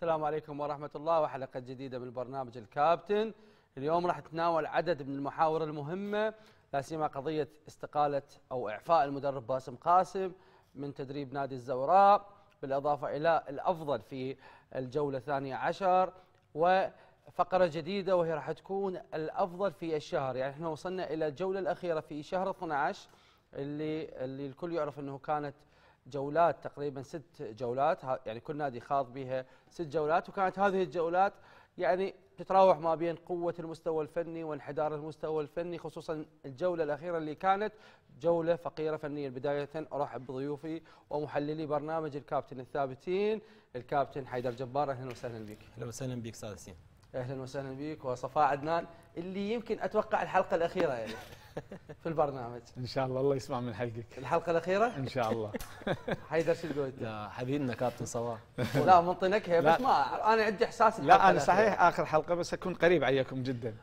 السلام عليكم ورحمة الله وحلقة جديدة من برنامج الكابتن. اليوم راح نتناول عدد من المحاور المهمة لا سيما قضية استقالة أو إعفاء المدرب باسم قاسم من تدريب نادي الزوراء بالإضافة إلى الأفضل في الجولة الثانية عشر وفقرة جديدة وهي راح تكون الأفضل في الشهر. يعني إحنا وصلنا إلى الجولة الأخيرة في شهر 12 اللي اللي الكل يعرف أنه كانت جولات تقريبا ست جولات. يعني كل نادي خاض بها ست جولات. وكانت هذه الجولات يعني تتراوح ما بين قوة المستوى الفني وانحدار المستوى الفني خصوصا الجولة الأخيرة اللي كانت جولة فقيرة فنيا بداية أرحب بضيوفي ومحللي برنامج الكابتن الثابتين. الكابتن حيدر جبار أهلا وسهلا بك. أهلا وسهلا بك أستاذ أهلا وسهلا بك. وصفاء عدنان اللي يمكن أتوقع الحلقة الأخيرة يعني في البرنامج إن شاء الله الله يسمع من حلقك الحلقة الأخيرة إن شاء الله حيدر شو تقول؟ يا حبيبنا كابتن صباح لا منطي نكهه لا. بس ما أنا عندي إحساس لا أنا صحيح. آخر حلقة بس أكون قريب عليكم جدا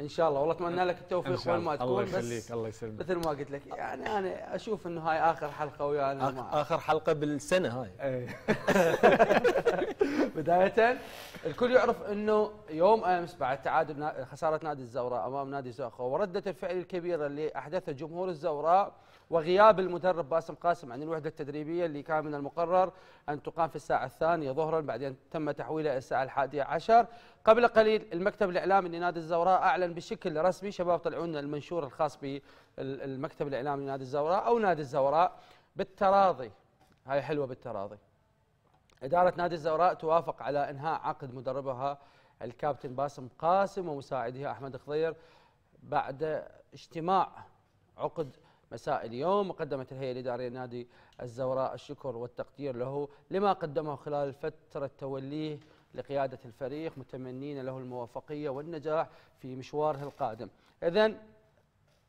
إن شاء الله. والله أتمنى لك التوفيق وين ما تكون الله يخليك بس الله يسلمك. مثل ما قلت لك يعني أنا أشوف إنه هاي آخر حلقة ويانا آخر حلقة بالسنة هاي. إيه. بداية الكل يعرف إنه يوم أمس بعد تعادل خسارة نادي الزوراء أمام نادي زاخو وردة الفعل الكبيرة اللي أحدثها جمهور الزوراء وغياب المدرب باسم قاسم عن الوحدة التدريبية اللي كان من المقرر أن تقام في الساعة الثانية ظهرا بعدين تم تحويلها إلى الساعة الحادية عشر. قبل قليل المكتب الإعلامي لنادي الزوراء أعلن بشكل رسمي شباب طلعوا لنا المنشور الخاص بالمكتب الإعلامي لنادي الزوراء أو نادي الزوراء بالتراضي. هاي حلوة بالتراضي. إدارة نادي الزوراء توافق على إنهاء عقد مدربها الكابتن باسم قاسم ومساعده أحمد خضير بعد اجتماع عقد مساء اليوم. وقدمت الهيئة الإدارية لنادي الزوراء الشكر والتقدير له لما قدمه خلال فترة توليه لقيادة الفريق متمنين له الموفقية والنجاح في مشواره القادم. إذن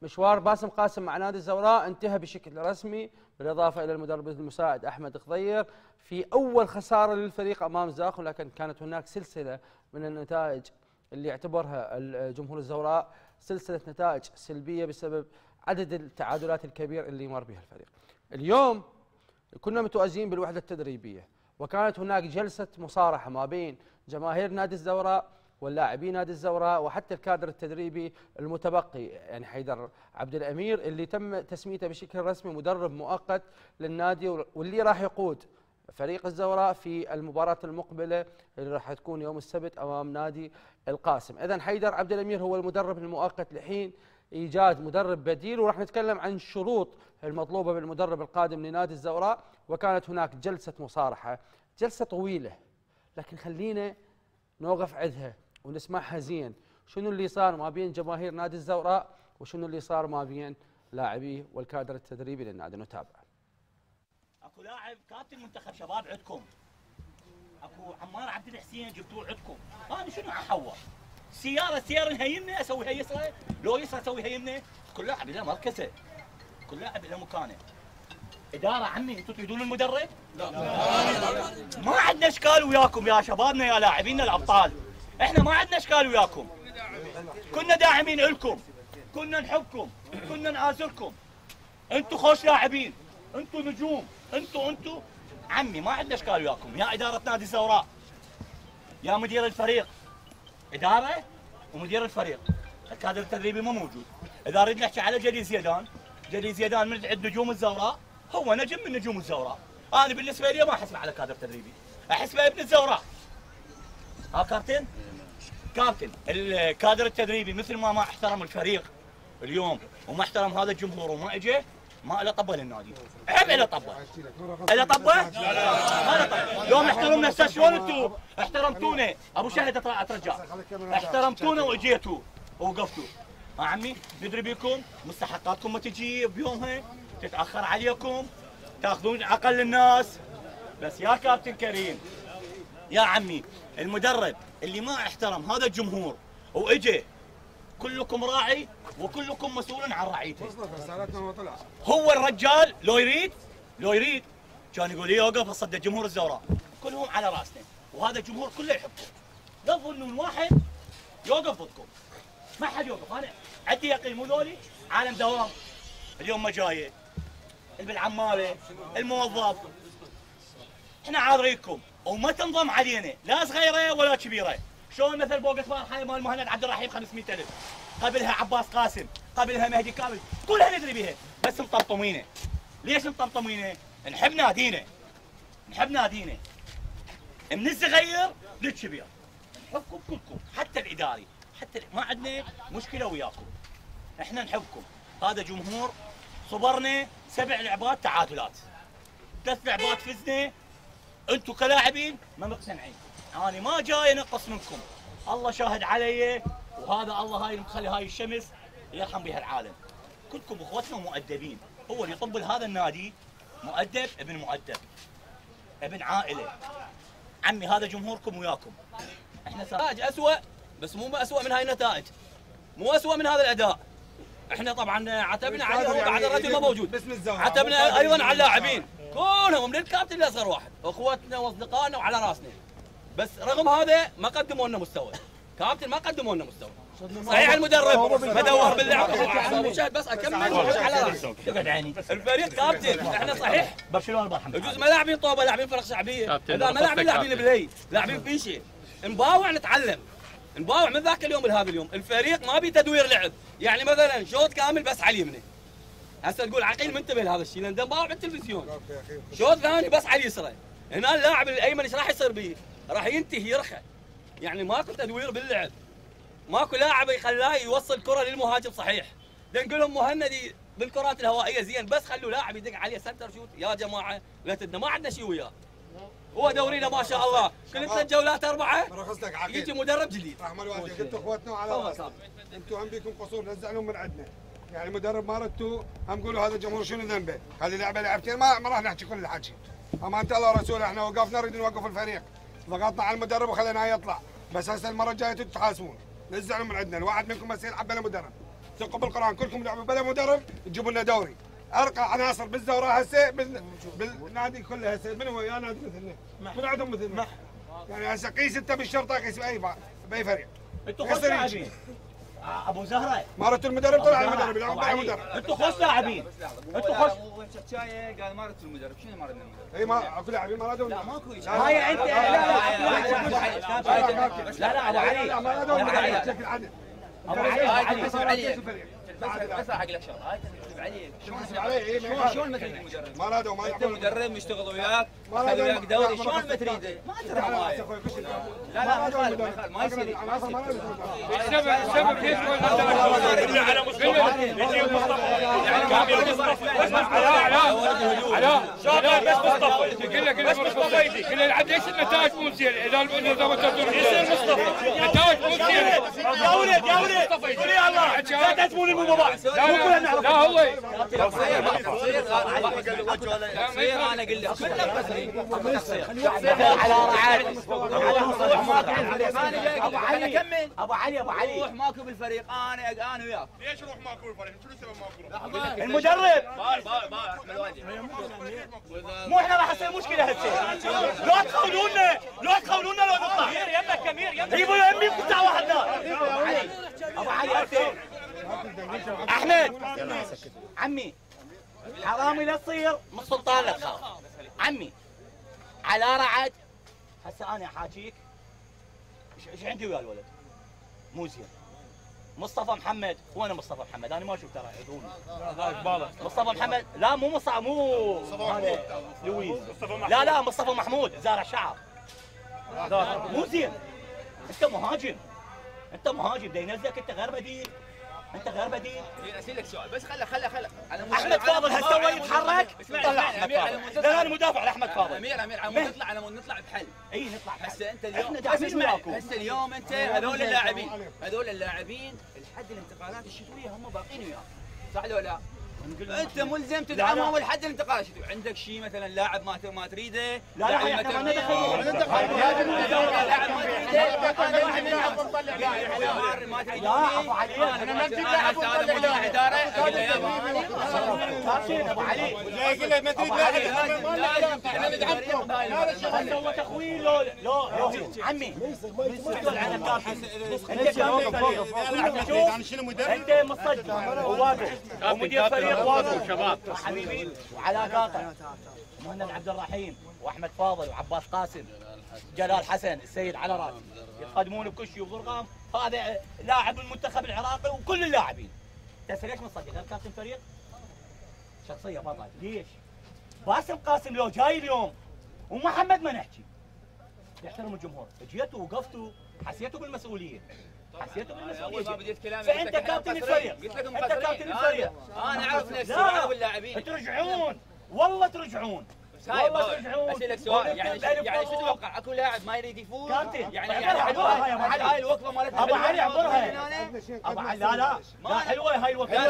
مشوار باسم قاسم مع نادي الزوراء انتهى بشكل رسمي بالإضافة إلى المدرب المساعد أحمد خضير في أول خسارة للفريق أمام زاخو لكن كانت هناك سلسلة من النتائج اللي يعتبرها الجمهور الزوراء سلسلة نتائج سلبية بسبب عدد التعادلات الكبير اللي مر بها الفريق. اليوم كنا متواجدين بالوحدة التدريبية وكانت هناك جلسة مصارحة ما بين جماهير نادي الزوراء واللاعبين نادي الزوراء وحتى الكادر التدريبي المتبقي يعني حيدر عبد الأمير اللي تم تسميته بشكل رسمي مدرب مؤقت للنادي واللي راح يقود فريق الزوراء في المباراة المقبلة اللي راح تكون يوم السبت أمام نادي القاسم إذا حيدر عبد الأمير هو المدرب المؤقت لحين إيجاد مدرب بديل وراح نتكلم عن شروط المطلوبة بالمدرب القادم لنادي الزوراء. وكانت هناك جلسة مصارحة جلسة طويلة لكن خلينا نوقف عندها ونسمعها زين. شنو اللي صار ما بين جماهير نادي الزوراء وشنو اللي صار ما بين لاعبيه والكادر التدريبي للنادي؟ نتابع. أكو لاعب كابتن منتخب شباب عندكم. أكو عمار عبد الحسين جبتوه عندكم. أنا شنو احور سيارة سيارة يمنى اسويها يسرى لو يسرى اسويها يمنى كل لاعب له مركزه. كل لاعب له مكانه. إدارة عمي أنتم تريدون المدرب؟ لا. ما عندنا إشكال وياكم يا شبابنا يا لاعبينا الأبطال. إحنا ما عندنا إشكال وياكم. كنا داعمين لكم كنا نحبكم. كنا نعازركم. أنتم خوش لاعبين. أنتم نجوم. أنتم أنتم عمي ما عندنا إشكال وياكم. يا إدارة نادي الزوراء. يا مدير الفريق. إدارة ومدير الفريق. الكادر التدريبي مو موجود. إذا نريد نحكي على جليل زيدان جليل زيدان من عند نجوم الزوراء هو نجم من نجوم الزوراء. أنا بالنسبة لي ما احسبه على كادر تدريبي احسبه ابن الزوراء. ها كابتن كابتن الكادر التدريبي مثل ما ما احترم الفريق اليوم وما احترم هذا الجمهور وما اجى ما له طبه للنادي عيب له طبه له طبه؟ ما له طبه يوم احترمنا هسه شلون أنتم احترمتونا. أبو شهد أترجع. احترمتونا وإجيتوا. ووقفتوا ها عمي ندري بيكم. مستحقاتكم ما تجي بيومها. تتأخر عليكم. تأخذون أقل الناس. بس يا كابتن كريم يا عمي المدرب اللي ما احترم هذا الجمهور واجى كلكم راعي. وكلكم مسؤول عن رعيته. هو الرجال لو يريد لو يريد كان يقول لي أوقف أصدق جمهور الزوراء. كلهم على رأسنا وهذا الجمهور كله يحبكم لا تظنون واحد يوقف ضدكم. ما حد يوقف. أنا عندي يقين مو ذولي عالم دوام. اليوم ما جاية بالعماله الموظف. إحنا عاريكم وما تنضم علينا لا صغيرة ولا كبيرة. شلون مثل بوقة فرحه مال مهند عبد الرحيم 500000 قبلها عباس قاسم قبلها مهدي كامل كلها ندري بها بس مطمطمينه. ليش مطمطمينه؟ نحب نادينا نحب نادينا من الصغير للكبير نحبكم كلكم حتى الإداري. حتى ما عندنا مشكلة وياكم. إحنا نحبكم. هذا جمهور صبرنا سبع لعبات تعادلات. ثلاث لعبات فزنا. أنتم كلاعبين ما مقتنعين. أنا ما جاي أنقص منكم. الله شاهد علي. وهذا الله هاي مخلي هاي الشمس يرحم بها العالم. كلكم اخوتنا مؤدبين. هو اللي يطب هذا النادي مؤدب ابن مؤدب ابن عائلة. عمي هذا جمهوركم وياكم. إحنا صار نتائج اسوء بس مو اسوء من هاي النتائج. مو اسوء من هذا الأداء. إحنا طبعا عتبنا عليه هو بعد الرجل ما موجود. عتبنا أيضا على اللاعبين. كلهم من الكابتن لاصغر واحد. أخوتنا وأصدقائنا وعلى رأسنا. بس رغم هذا ما قدموا لنا مستوى. كابتن ما قدموا لنا مستوى. صحيح المدرب مدور باللعب. مشاهد بس أكمل على رأسي. تقعد عيني. الفريق كابتن. إحنا صحيح. برشلونة برحم يجوز ملاعبين طوبة لاعبين فرق شعبية. ما لاعبين لاعبين بلاي لاعبين في شيء. نباوع نتعلم. نباوع من ذاك اليوم لهذا اليوم. الفريق ما بي تدوير لعب. يعني مثلا شوط كامل بس على اليمنى. هسه تقول عقيل منتبه لهذا الشيء. لأن نباوع بالتلفزيون. شوط ثاني بس على اليسرى. هنا اللاعب الأيمن إيش راح يصير به؟ راح ينتهي يرخى. يعني ماكو تدوير باللعب. ماكو لاعب يخلاه يوصل كرة للمهاجم صحيح. نقول لهم مهندي بالكرات الهوائية زين بس خلوا لاعب يدق عليه سنتر shoot. يا جماعة لا تدنا ما عندنا شيء وياه. هو دورينا ما شاء الله. كل ثلاث جولات أربعة؟ يجي مدرب جديد. رحم الوالدين أنتم أخواتنا وعلى راسنا أنتم هم بيكم قصور لا تزعلون من عندنا. يعني المدرب ما ردتوا هم قولوا هذا الجمهور شنو ذنبه؟ هذه لعبه لعبتين ما ما راح نحكي كل الحكي أما أنت الله رسوله إحنا وقفنا نريد نوقف الفريق. ضغطنا على المدرب وخليناه يطلع. بس هسه المرة الجاية أنتم تحاسبون. لا تزعلون من عندنا. الواحد منكم بس يلعب بلا مدرب. ثقوا بالقرآن. كلكم لعبوا بلا مدرب تجيبوا لنا دوري. أرقى عناصر بالزوراء هسه بال- بالنادي كله هسه. من هو؟ يا نادي مثلنا من عندهم مثلنا يعني هسه قيس انت بالشرطة قيس بأي با- بأي فريق. أنتوا يجي. لاعبين ابو زهره ردتوا المدرب طلع المدرب زهرة، يلعب أبو بلا علي. مدرب أنتوا خوش لاعبين أنتوا خوش شايه قال ما ردت المدرب شنو ردنا المدرب؟ اي ما اكو لاعبين ما ردوا لا ماكو هاي انت لا لا لا لا لا ابو علي لا ما. المدرب ابو علي ابو علي بس علي بس بس عليك شلون عليه إيه، ما شلون يخالف. شلون ما تريد؟ ما ردوا ما انت مدرب مشتغل وياك اخذ وياك دوري شلون ما. تريده؟ ما ترى لا معاي. أخوي، كل شيء. لا لا ما يصير ردوا. السبب ليش علاء علاء بس مصطفى قل لك بس مصطفى يدي قل العب ليش النتائج مو زينه اذا اذا ما يصير مصطفى النتائج مو زينه يا ولد يا ولد قول يا الله لا تسموني مو بابا لا لا لا هو تصير أنا أقول لك على رعاية أبو علي كمل أبو علي ابو علي روح ماكو بالفريق أنا أنا وياك ليش روح ماكو الفريق شنو السبب ماكو المدرب احمد واجد مو إحنا راح يصير مشكله هسه لو تخونونا لو تخونونا لو نطلع يمك كمير يمك جيبوا يمي قطع واحد ابو علي هسه أحمد. عمي حرامي لا تصير. من سلطان لا تخاف عمي على رعد. هسه أنا احاكيك إيش عندي ويا الولد؟ مو زين. مصطفى محمد وين مصطفى محمد. أنا ما أشوف ترى يعذروني مصطفى محمد لا مو مصطفى مو هذا لويس لا لا مصطفى محمود زارع شعر. مو زين. أنت مهاجم. أنت مهاجم. ده ينزلك أنت غير بديل. انت غير بديل اسالك سؤال. بس خله خله خله على أحمد فاضل هسه هو يتحرك؟ طلع أحمد على فاضل. لا أنا مدافع لأحمد فاضل. أمير أمير على نطلع على نطلع بحل. اي نطلع بحل. هسه أنت اليوم. هسه اليوم أنت هذول اللاعبين هذول اللاعبين لحد الانتقالات الشتوية هم باقين وياك. صح ولا لا؟ انت ملزم تدعمهم لحد الشتويه عندك شيء مثلا لاعب ما ما تريده لا لا ما تريده. ندخل لاعب ما تريده أنا ما تريده لا أنا ما هذا مدير اداره أقول له يابا هل مصدق من عبد الرحيم واحمد فاضل وعباس قاسم جلال حسن السيد على راسي يتقدمون بكل شيء وضرغام هذا لاعب المنتخب العراقي وكل اللاعبين انت ليش من صديق كابتن فريق شخصية بطل ليش؟ باسم قاسم لو جاي اليوم ومحمد ما نحكي. يحترم الجمهور. جيتوا وقفتوا حسيتوا بالمسؤولية. حسيتوا أول ما بالمسؤوليه بديت كلامي فأنت كابتن الفريق. قلت لكم أنت كابتن الفريق. أنا أعرف نفسي لا. واعرف اللاعبين. ترجعون. والله ترجعون. ترجعون أسألك سؤال يعني يعني شو. تتوقع؟ أكو لاعب ما يريد يفوز؟ كابتن، يعني طيب يعني حلوة. هاي الوقفة مالتها أبو علي. عبرها أبو علي لا لا. لا حلوة هاي الوقفة. لا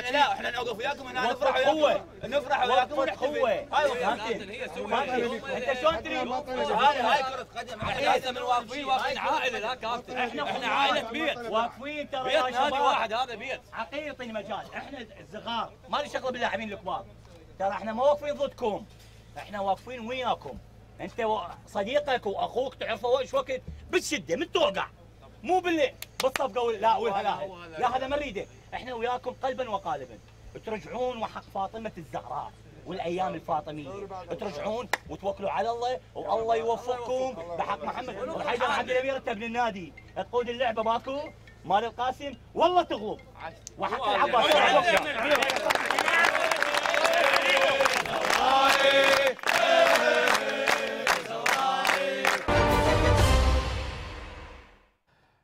لا لا إحنا نوقف وياكم هنا نفرح. وياكم. نفرح وياكم ونحتفل قوة. هاي. هي أنت شلون تريد؟ هاي هاي كرة قدم. أحنا لازم واقفين واقفين عائلة. لا كابتن. إحنا إحنا عائلة بيت. واقفين ترى بيت نادي واحد هذا بيت. حقيقي يعطيني مجال إحنا الصغار. ما لي شغله باللاعبين الكبار ترى إحنا ما واقفين ضدكم. إحنا واقفين وياكم. انت صديقك واخوك تعرفه إيش وقت؟ بالشدة من توقع. مو باللي بالصفقه لا والهلاهل لا. هذا ما نريده إحنا وياكم قلبا وقالبا. ترجعون وحق فاطمة الزهراء والأيام الفاطمية. ترجعون وتوكلوا على الله والله يوفقكم بحق محمد. وحيدر عبد الأمير أنت ابن النادي. تقود اللعبة باكو مال القاسم؟ والله تغلب وحق العباس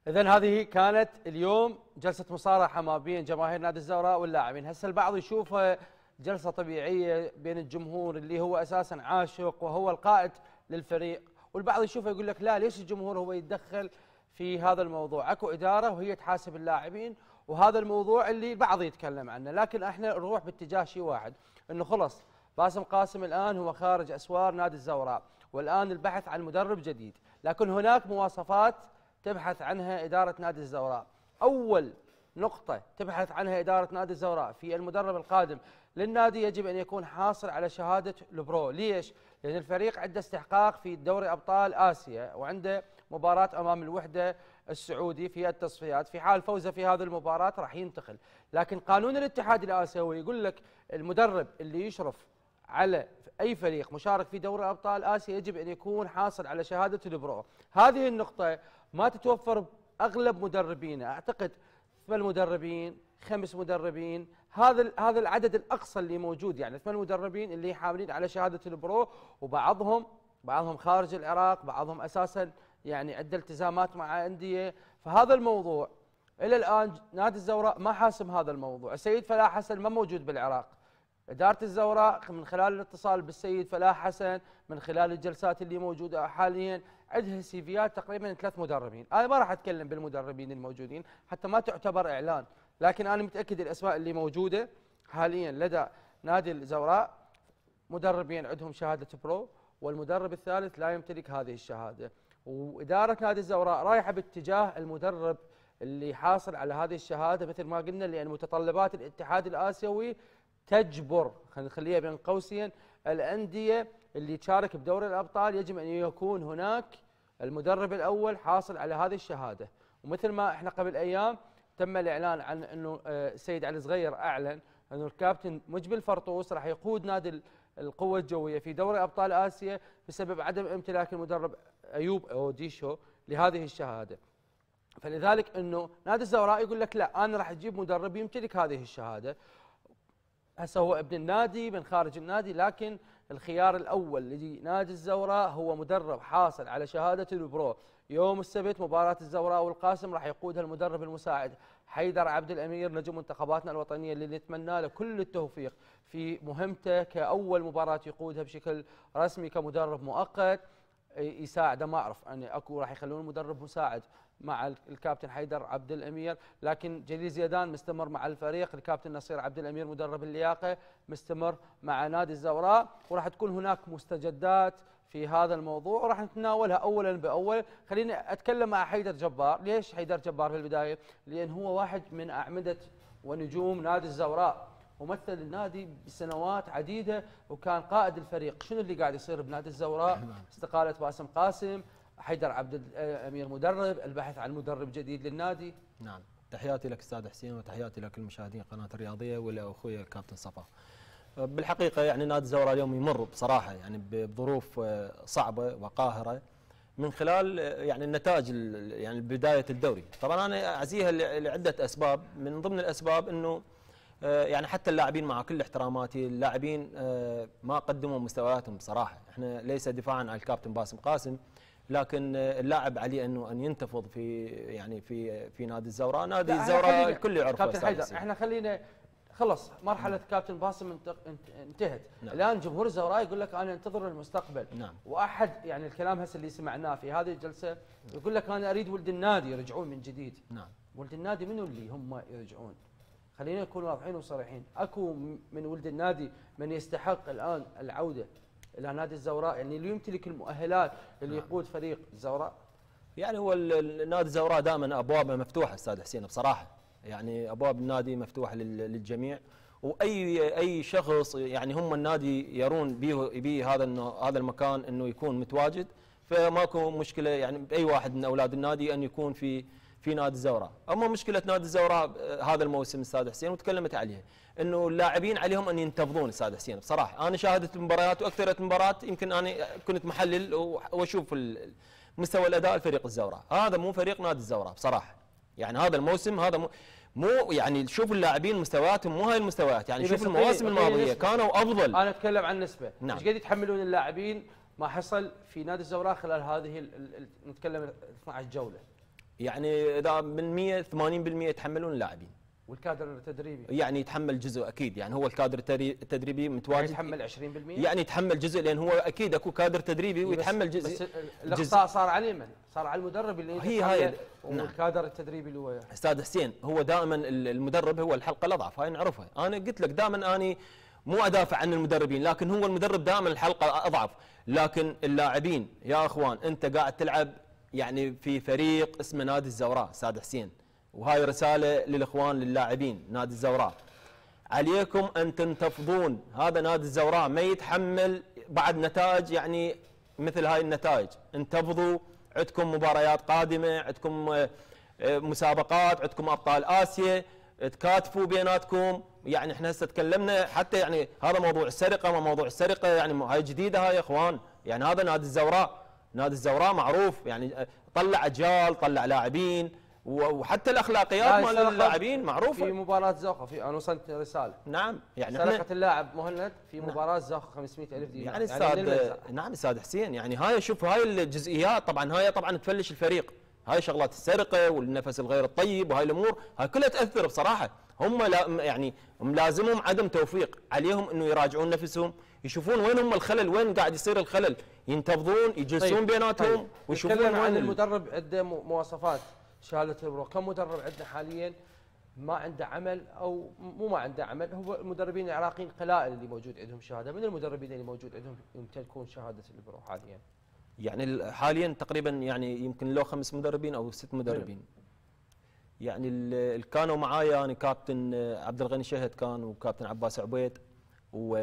اذا هذه كانت اليوم جلسة مصارحة ما بين جماهير نادي الزوراء واللاعبين، هسه البعض يشوفها جلسة طبيعية بين الجمهور اللي هو أساسا عاشق وهو القائد للفريق، والبعض يشوفها يقول لك لا ليش الجمهور هو يتدخل في هذا الموضوع، أكو إدارة وهي تحاسب اللاعبين وهذا الموضوع اللي البعض يتكلم عنه، لكن إحنا نروح باتجاه شيء واحد، إنه خلص باسم قاسم الآن هو خارج أسوار نادي الزوراء، والآن البحث عن مدرب جديد، لكن هناك مواصفات تبحث عنها إدارة نادي الزوراء. أول نقطة تبحث عنها إدارة نادي الزوراء في المدرب القادم للنادي يجب أن يكون حاصل على شهادة البرو ليش؟ لأن الفريق عنده استحقاق في دوري أبطال آسيا وعنده مباراة أمام الوحدة السعودي في التصفيات. في حال فوزه في هذه المباراة راح ينتقل. لكن قانون الاتحاد الآسيوي يقول لك المدرب اللي يشرف على أي فريق مشارك في دوري أبطال آسيا يجب أن يكون حاصل على شهادة ال pro، هذه النقطة ما تتوفر بأغلب مدربينا، أعتقد ثمان مدربين، خمس مدربين، هذا هذا العدد الأقصى اللي موجود يعني ثمان مدربين اللي حاملين على شهادة ال pro وبعضهم بعضهم خارج العراق، بعضهم أساسا يعني عنده التزامات مع أندية، فهذا الموضوع إلى الآن نادي الزوراء ما حاسم هذا الموضوع، السيد فلاح حسن ما موجود بالعراق. إدارة الزوراء من خلال الاتصال بالسيد فلاح حسن من خلال الجلسات اللي موجودة حاليا عندها سيفيات تقريبا ثلاث مدربين. أنا ما راح أتكلم بالمدربين الموجودين حتى ما تعتبر إعلان. لكن أنا متأكد الأسماء اللي موجودة حاليا لدى نادي الزوراء مدربين عندهم شهادة برو والمدرب الثالث لا يمتلك هذه الشهادة. وإدارة نادي الزوراء رايحة باتجاه المدرب اللي حاصل على هذه الشهادة. مثل ما قلنا لأن متطلبات الاتحاد الآسيوي تجبر خلينا نخليها بين قوسين الأندية اللي تشارك بدوري الأبطال يجب أن يكون هناك المدرب الأول حاصل على هذه الشهادة. ومثل ما إحنا قبل أيام تم الإعلان عن أنه آه، السيد علي صغير أعلن أنه الكابتن مجبل فرطوس راح يقود نادي ال- القوة الجوية في دوري أبطال آسيا بسبب عدم امتلاك المدرب أيوب أوديشو لهذه الشهادة. فلذلك أنه نادي الزوراء يقول لك لا أنا راح أجيب مدرب يمتلك هذه الشهادة. هسه هو ابن النادي من خارج النادي لكن الخيار الأول لنادي الزوراء هو مدرب حاصل على شهادة ال pro. يوم السبت مباراة الزوراء والقاسم راح يقودها المدرب المساعد حيدر عبد الأمير نجم منتخباتنا الوطنية اللي نتمنى له كل التوفيق في مهمته كأول مباراة يقودها بشكل رسمي كمدرب مؤقت. يساعده ما أعرف اني أكو راح يخلون مدرب مساعد. مع الكابتن حيدر عبد الأمير. لكن جليل زيدان مستمر مع الفريق. الكابتن نصير عبد الأمير مدرب اللياقة مستمر مع نادي الزوراء. وراح تكون هناك مستجدات في هذا الموضوع. وراح نتناولها اولا بأول. خليني أتكلم مع حيدر جبار. ليش حيدر جبار في البداية؟ لأن هو واحد من أعمدة ونجوم نادي الزوراء. ومثل النادي بسنوات عديدة وكان قائد الفريق. شنو اللي قاعد يصير بنادي الزوراء؟ استقالة باسم قاسم حيدر عبد الامير مدرب البحث عن مدرب جديد للنادي. نعم. تحياتي لك أستاذ حسين وتحياتي لكل مشاهدين قناة الرياضية ولاخوي الكابتن صفا. بالحقيقة يعني نادي الزوراء اليوم يمر بصراحة يعني بظروف آه، صعبة وقاهرة من خلال آه، يعني النتائج ال- يعني بداية الدوري، طبعا أنا أعزيها لعدة أسباب، من ضمن الأسباب إنه آه، يعني حتى اللاعبين مع كل احتراماتي اللاعبين آه، ما قدموا مستوياتهم بصراحة، إحنا ليس دفاعا عن الكابتن باسم قاسم. لكن اللاعب عليه انه ان ينتفض في يعني في في نادي الزوراء، نادي الزوراء الكل يعرفه كابتن حيدر. إحنا خلينا خلص مرحلة كابتن باسم انت- انت- انتهت. نعم. الآن جمهور الزوراء يقول لك أنا أنتظر المستقبل. نعم. وأحد يعني الكلام هسه اللي سمعناه في هذه الجلسة يقول لك أنا أريد ولد النادي يرجعون من جديد. نعم. ولد النادي منو اللي هم يرجعون؟ خلينا نكون واضحين وصريحين. أكو من ولد النادي من يستحق الآن العودة؟ إلى نادي الزوراء يعني اللي يمتلك المؤهلات اللي نعم. يقود فريق الزوراء. يعني هو نادي الزوراء دائما أبوابه مفتوحة أستاذ حسين بصراحة. يعني أبواب النادي مفتوحة لل- للجميع. واي أي شخص يعني هم النادي يرون به به هذا انه هذا المكان إنه يكون متواجد. فماكو مشكلة يعني بأي واحد من أولاد النادي أن يكون في في نادي الزوراء، أما مشكلة نادي الزوراء آه، هذا الموسم أستاذ حسين وتكلمت عليها إنه اللاعبين عليهم أن ينتفضون أستاذ حسين. بصراحة، أنا شاهدت المباريات وأكثر مباراة يمكن أنا كنت محلل وأشوف مستوى الأداء الفريق الزوراء، هذا مو فريق نادي الزوراء بصراحة. يعني هذا الموسم هذا مو مو يعني شوف اللاعبين مستوياتهم مو هاي المستويات. يعني شوف المواسم الماضية. كانوا أفضل. أنا أتكلم عن نسبة. نعم. إيش قد يتحملون اللاعبين؟ ما حصل في نادي الزوراء خلال هذه نتكلم 12 جولة. يعني إذا من 100 80% يتحملون اللاعبين والكادر التدريبي. يعني يتحمل جزء أكيد يعني هو الكادر التدري- التدريبي يعني متواجد. يتحمل 20% يعني يتحمل جزء لأن هو أكيد أكو كادر تدريبي بس- ويتحمل بس جزء. ال- الأخطاء صار عليه من؟ صار على المدرب اللي هي هاي- نعم. والكادر التدريبي اللي وياه أستاذ حسين هو دائما ال- المدرب هو الحلقة الأضعف هاي نعرفها. أنا قلت لك دائما أني مو أدافع عن المدربين لكن هو المدرب دائما الحلقة أضعف. لكن اللاعبين يا أخوان أنت قاعد تلعب يعني في فريق اسمه نادي الزوراء أستاذ حسين. وهاي رسالة للإخوان للاعبين نادي الزوراء. عليكم أن تنتفضون. هذا نادي الزوراء ما يتحمل بعد نتائج يعني مثل هاي النتائج. انتفضوا. عندكم مباريات قادمة عندكم آه، مسابقات عندكم أبطال آسيا. تكاتفوا بيناتكم. يعني إحنا هسه تكلمنا حتى يعني هذا موضوع السرقة ما موضوع السرقة. يعني هاي جديدة هاي يا إخوان. يعني هذا نادي الزوراء. نادي الزوراء معروف يعني آه، طلع أجيال طلع لاعبين وحتى الأخلاقيات مال اللاعبين في معروفه مباراة زوخة في أنا وصلت رسالة. نعم يعني سرقه اللاعب مهند في مباراة زوخة 500 ألف دينار. يعني أستاذ الملزم. نعم أستاذ حسين يعني هاي شوف هاي الجزئيات طبعا هاي طبعا تفلش الفريق. هاي شغلات السرقة والنفس الغير الطيب وهاي الأمور هاي كلها تأثر بصراحة. هم لا يعني ملازمهم عدم توفيق. عليهم إنه يراجعون نفسهم يشوفون وين هم الخلل وين قاعد يصير الخلل. ينتفضون يجلسون طيب، بيناتهم طيب. ويشوفون عن وين ال- المدرب عنده مو- مواصفات شهادة ال pro كم مدرب عندنا حاليا ما عنده عمل أو مو ما عنده عمل هو المدربين العراقيين قلائل اللي موجود عندهم شهادة. من المدربين اللي موجود عندهم يمتلكون شهادة ال pro حاليا؟ يعني ال- حاليا تقريبا يعني يمكن له خمس مدربين أو ست مدربين. يعني ال- اللي كانوا معايا يعني كابتن آه، عبد الغني شهد كان وكابتن عباس عبيد و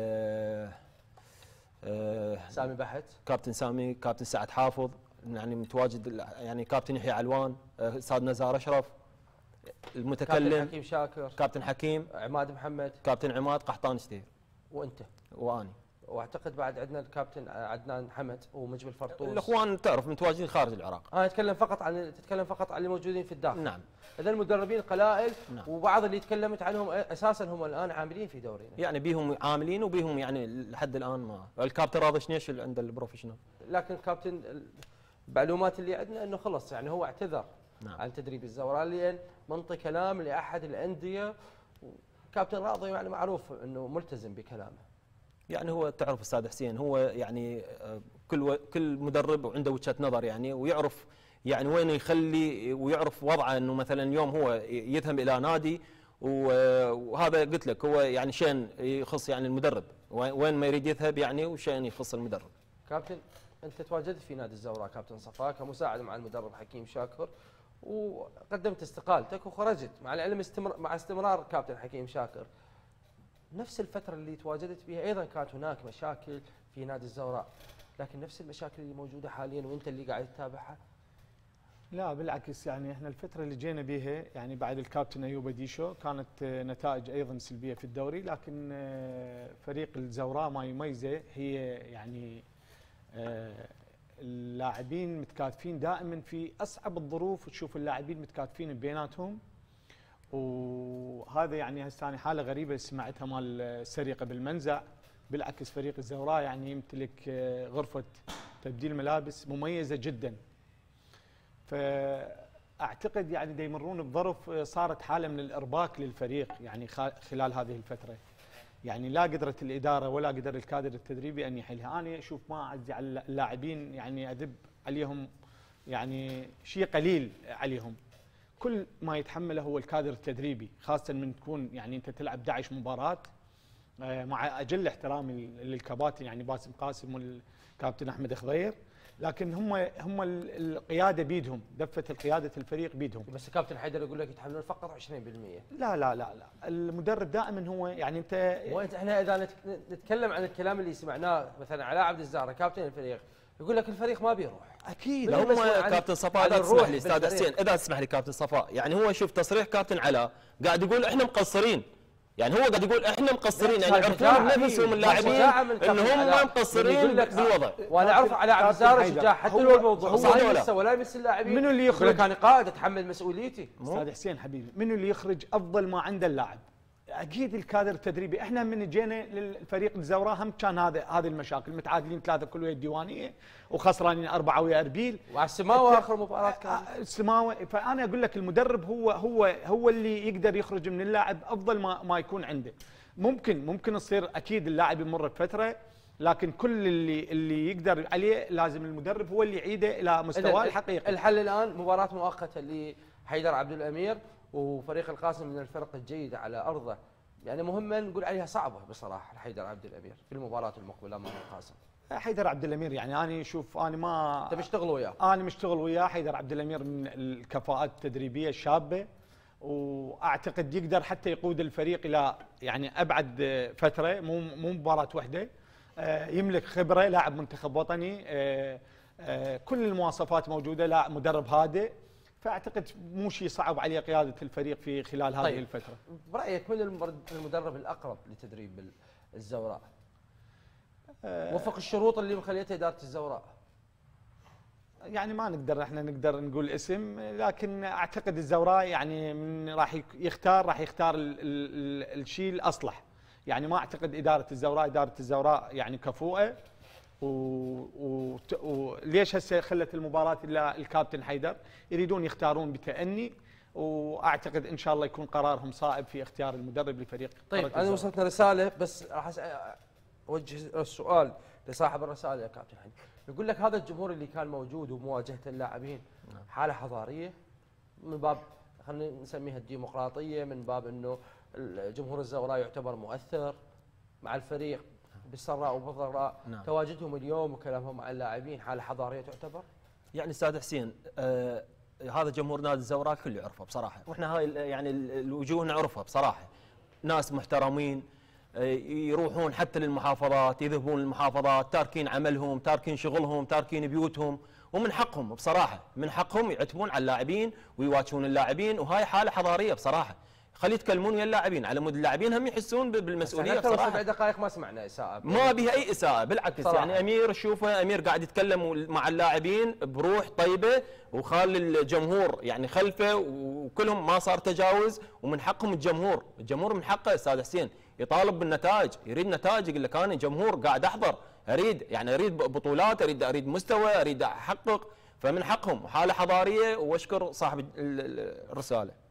آه، سامي بحت. كابتن سامي كابتن سعد حافظ يعني متواجد يعني كابتن يحيى علوان آه، أستاذ نزار أشرف كابتن المتكلم حكيم شاكر. كابتن حكيم عماد محمد. كابتن عماد قحطان شتير وأنت؟ وأني. واعتقد بعد عندنا الكابتن عدنان حمد ومجبل فرطوس. الإخوان تعرف متواجدين خارج العراق. أنا اتكلم فقط عن تتكلم فقط عن اللي موجودين في الداخل. نعم. إذا المدربين قلائل نعم. وبعض اللي تكلمت عنهم أساسا هم الآن عاملين في دورينا. يعني بيهم عاملين وبيهم يعني لحد الآن ما. الكابتن راضي شنيش اللي عنده البروفيشنال. لكن كابتن المعلومات اللي عندنا إنه خلص يعني هو اعتذر نعم. عن تدريب الزوراء لأن منطي كلام لأحد الأندية. كابتن راضي يعني معروف إنه ملتزم بكلامه. يعني هو تعرف أستاذ حسين هو يعني آه، كل و- كل مدرب وعنده وجهة نظر يعني ويعرف يعني وين يخلي ويعرف وضعه إنه مثلا اليوم هو يذهب إلى نادي وهذا قلت لك هو يعني شيء يخص يعني المدرب وين وين ما يريد يذهب يعني وشيء يخص المدرب. كابتن أنت تواجدت في نادي الزوراء كابتن صفاء كمساعد مع المدرب حكيم شاكر وقدمت استقالتك وخرجت مع العلم استمر مع استمرار كابتن حكيم شاكر. نفس الفترة اللي تواجدت فيها أيضا كانت هناك مشاكل في نادي الزوراء لكن نفس المشاكل اللي موجودة حاليا وأنت اللي قاعد تتابعها؟ لا بالعكس يعني إحنا الفترة اللي جينا بيها يعني بعد الكابتن أيوب ديشو كانت آه، نتائج أيضا سلبية في الدوري لكن آه، فريق الزوراء ما يميزه هي يعني آه، اللاعبين متكاتفين دائما في أصعب الظروف تشوف اللاعبين متكاتفين بيناتهم. وهذا يعني هسه أنا حالة غريبة سمعتها مال السرقه بالمنزع بالعكس فريق الزوراء يعني يمتلك آه، غرفة تبديل ملابس مميزة جدا. فأعتقد يعني دا يمرون بظرف آه، صارت حالة من الإرباك للفريق يعني خلال هذه الفترة. يعني لا قدرت الإدارة ولا قدر الكادر التدريبي أن يحلها. أنا أشوف ما اعزي على اللاعبين يعني ادب عليهم يعني شيء قليل عليهم. كل ما يتحمله هو الكادر التدريبي خاصة من تكون يعني أنت تلعب 11 مباراة آه، مع أجل احترامي للكباتن يعني باسم قاسم والكابتن أحمد خضير. لكن هم هم ال- القيادة بيدهم دفة القيادة الفريق بيدهم. بس الكابتن حيدر يقول لك يتحملون فقط 20% لا لا لا لا. المدرب دائما هو يعني انت وإنت إحنا إذا نت- نتكلم عن الكلام اللي سمعناه مثلا على عبد الزهره كابتن الفريق يقول لك الفريق ما بيروح. أكيد لا هو عن- كابتن صفاء اذا الروح تسمح لي أستاذ. حسين إذا تسمح لي كابتن صفاء يعني هو شوف تصريح كابتن علاء قاعد يقول إحنا مقصرين يعني هو قاعد يقول إحنا مقصرين يعني يعرفون فيه. اللاعبين ان. هم مقصرين يقول لك- بالوضع وأنا أعرف على عبد. شجاع حتى لو الموضوع هو ما صحيح ولا؟ يمس اللاعبين منو اللي يقول يخرج؟ لك أنا قائد اتحمل مسؤوليتي أستاذ حسين حبيبي منو اللي يخرج أفضل ما عنده اللاعب أكيد الكادر التدريبي إحنا من جينا للفريق الزوراء هم كان هذا هذه المشاكل متعادلين ثلاثة كل ويا الديوانية وخسرانين أربعة ويا أربيل. وعلى السماوه آخر مباراة كان آه، السماوه فأنا أقول لك المدرب هو هو هو اللي يقدر يخرج من اللاعب أفضل ما ما يكون عنده. ممكن ممكن تصير أكيد اللاعب يمر بفترة لكن كل اللي اللي يقدر عليه لازم المدرب هو اللي يعيده إلى مستواه الحقيقي. الحل الآن مباراة مؤقتة لحيدر عبد الأمير. وفريق القاسم من الفرق الجيده على أرضه. يعني مهمه نقول عليها صعبة بصراحة لحيدر عبد الأمير في المباراة المقبلة امام القاسم. حيدر عبد الأمير يعني أنا شوف أنا ما أنت بيشتغل وياه. أنا مشتغل وياه. حيدر عبد الأمير من الكفاءات التدريبية الشابة وأعتقد يقدر حتى يقود الفريق إلى يعني أبعد فترة مو مو مباراة واحدة آه، يملك خبرة لاعب منتخب وطني. آه، آه، كل المواصفات موجودة لاعب مدرب هادئ. فأعتقد مو شيء صعب عليه قيادة الفريق في خلال هذه طيب. الفترة. برأيك من المدرب الأقرب لتدريب ال- الزوراء؟ آه، وفق الشروط اللي مخليتها إدارة الزوراء. يعني ما نقدر إحنا نقدر نقول اسم لكن أعتقد الزوراء يعني من راح يختار راح يختار ال- ال- ال- الشيء الأصلح. يعني ما أعتقد إدارة الزوراء إدارة الزوراء يعني كفؤه و... و... وليش هسه خلت المباراة الا الكابتن حيدر يريدون يختارون بتأني وأعتقد إن شاء الله يكون قرارهم صائب في اختيار المدرب لفريق طيب أنا. وصلتنا رسالة بس راح أوجه السؤال لصاحب الرسالة يا كابتن حمد يقول لك هذا الجمهور اللي كان موجود ومواجهة اللاعبين حالة حضارية من باب خلينا نسميها الديمقراطية من باب إنه الجمهور الزوراء يعتبر مؤثر مع الفريق بالسراء وبالضراء. نعم. تواجدهم اليوم وكلامهم مع اللاعبين حاله حضارية تعتبر؟ يعني أستاذ حسين آه هذا جمهور نادي الزوراء كله يعرفه بصراحة. وإحنا هاي يعني ال- الوجوه نعرفها بصراحة. ناس محترمين آه، يروحون حتى للمحافظات يذهبون للمحافظات تاركين عملهم تاركين شغلهم تاركين بيوتهم. ومن حقهم بصراحة من حقهم يعتمون على اللاعبين ويواجهون اللاعبين. وهاي حالة حضارية بصراحة. خلي يتكلمون ويا اللاعبين. على مود اللاعبين هم يحسون بالمسؤولية من سبع دقائق ما سمعنا إساءة. ما بها أي إساءة بالعكس صراحة. يعني أمير شوفه أمير قاعد يتكلم مع اللاعبين بروح طيبة وخال الجمهور يعني خلفه وكلهم ما صار تجاوز ومن حقهم الجمهور. الجمهور من حقه أستاذ حسين. يطالب بالنتائج يريد نتائج يقول لك أنا جمهور قاعد أحضر. أريد يعني أريد بطولات أريد أريد مستوى أريد أحقق. فمن حقهم. حاله حضارية وأشكر صاحب ال- ال- الرسالة.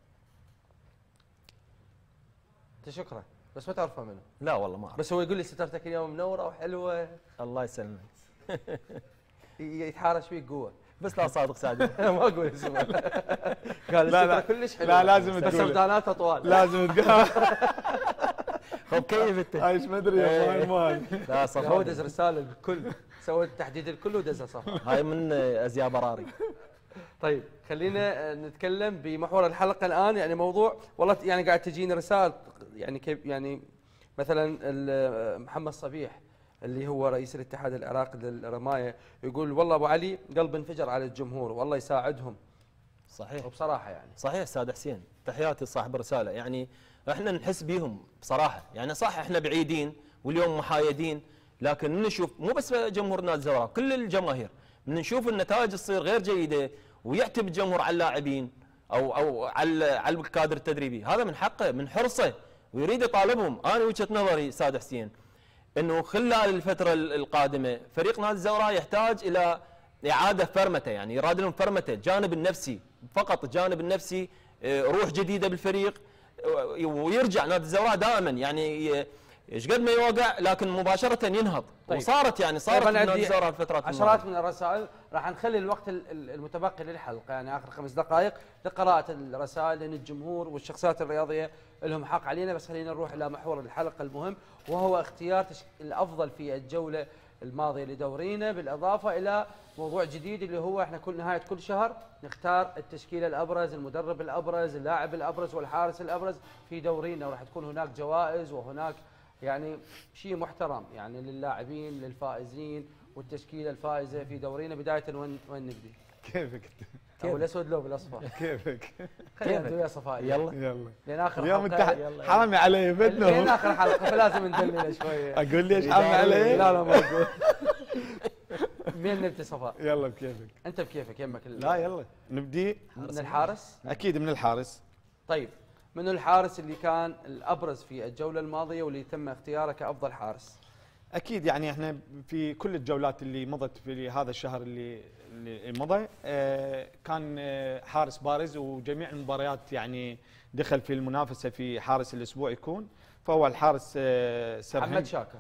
أنت شكرا بس ما تعرفها منه. لا والله ما أعرف. بس هو يقول لي سترتك اليوم منوره وحلوة. الله يسلمك. يتحارش فيك قوة. بس لا صادق سعدي. أنا ما أقول اسمه. قال لا، لا. كلش حلوة. لا، لازم بس تقوله. ابدانات اطوال لازم تقول خب كيف أنت؟ عايش ما أدري يا مان لا هو صفا دز رسالة للكل سوى تحديد الكل ودز صفا هاي من أزياء براري. طيب خلينا نتكلم بمحور الحلقة الآن. يعني موضوع والله يعني قاعد تجيني رسائل يعني كيف يعني مثلا محمد صبيح اللي هو رئيس الاتحاد العراقي للرماية يقول والله أبو علي قلب انفجر على الجمهور والله يساعدهم. صحيح. وبصراحة يعني. صحيح أستاذ حسين. تحياتي صاحب الرسالة. يعني إحنا نحس بيهم بصراحة. يعني صح إحنا بعيدين واليوم محايدين لكن نشوف مو بس جمهور نادي الزوراء كل الجماهير. من نشوف النتائج تصير غير جيدة ويعتب الجمهور على اللاعبين أو أو على على الكادر التدريبي. هذا من حقه من حرصه. ويريد يطالبهم. أنا وجهة نظري أستاذ حسين إنه خلال الفترة القادمة فريق نادي الزوراء يحتاج إلى إعادة فرمته يعني يراد لهم فرمته الجانب النفسي فقط الجانب النفسي آه، روح جديدة بالفريق آه، ويرجع نادي الزوراء دائما يعني إيش قد ما يوقع لكن مباشرة ينهض طيب. وصارت يعني صارت طيب، عندي الزوراء الفترات عشرات. من الرسائل راح نخلي الوقت ال- ال- المتبقي للحلقة يعني آخر خمس دقائق لقراءة الرسائل لأن الجمهور والشخصيات الرياضية لهم حق علينا بس خلينا نروح إلى محور الحلقة المهم وهو اختيار الأفضل في الجولة الماضية لدورينا بالإضافة إلى موضوع جديد اللي هو إحنا كل نهاية كل شهر نختار التشكيله الأبرز، المدرب الأبرز، اللاعب الأبرز والحارس الأبرز في دورينا وراح تكون هناك جوائز وهناك يعني شيء محترم يعني للاعبين للفائزين والتشكيلة الفائزة في دورينا بداية وين وين نبدي؟ كيفك؟ أبو الأسود لو بالأصفر. كيفك؟ خلينا نبدأ ويا صفاء. يلا. يلا. لين آخر اليوم حلقة. انت حرامي علي لين بدنا آخر حلقة. فلازم ندلل شوية. أقول ليش حرامي علي؟ لا لا ما أقول. مين نبدأ صفاء؟ يلا بكيفك. أنت بكيفك؟ يمك لا يلا. نبدي. من الحارس؟ أكيد من الحارس. طيب. من الحارس اللي كان الأبرز في الجولة الماضية واللي تم اختياره كأفضل حارس؟ أكيد يعني إحنا في كل الجولات اللي مضت في هذا الشهر اللي اللي مضى آه، كان آه، حارس بارز وجميع المباريات يعني دخل في المنافسة في حارس الأسبوع يكون فهو الحارس آه، سرهند محمد شاكر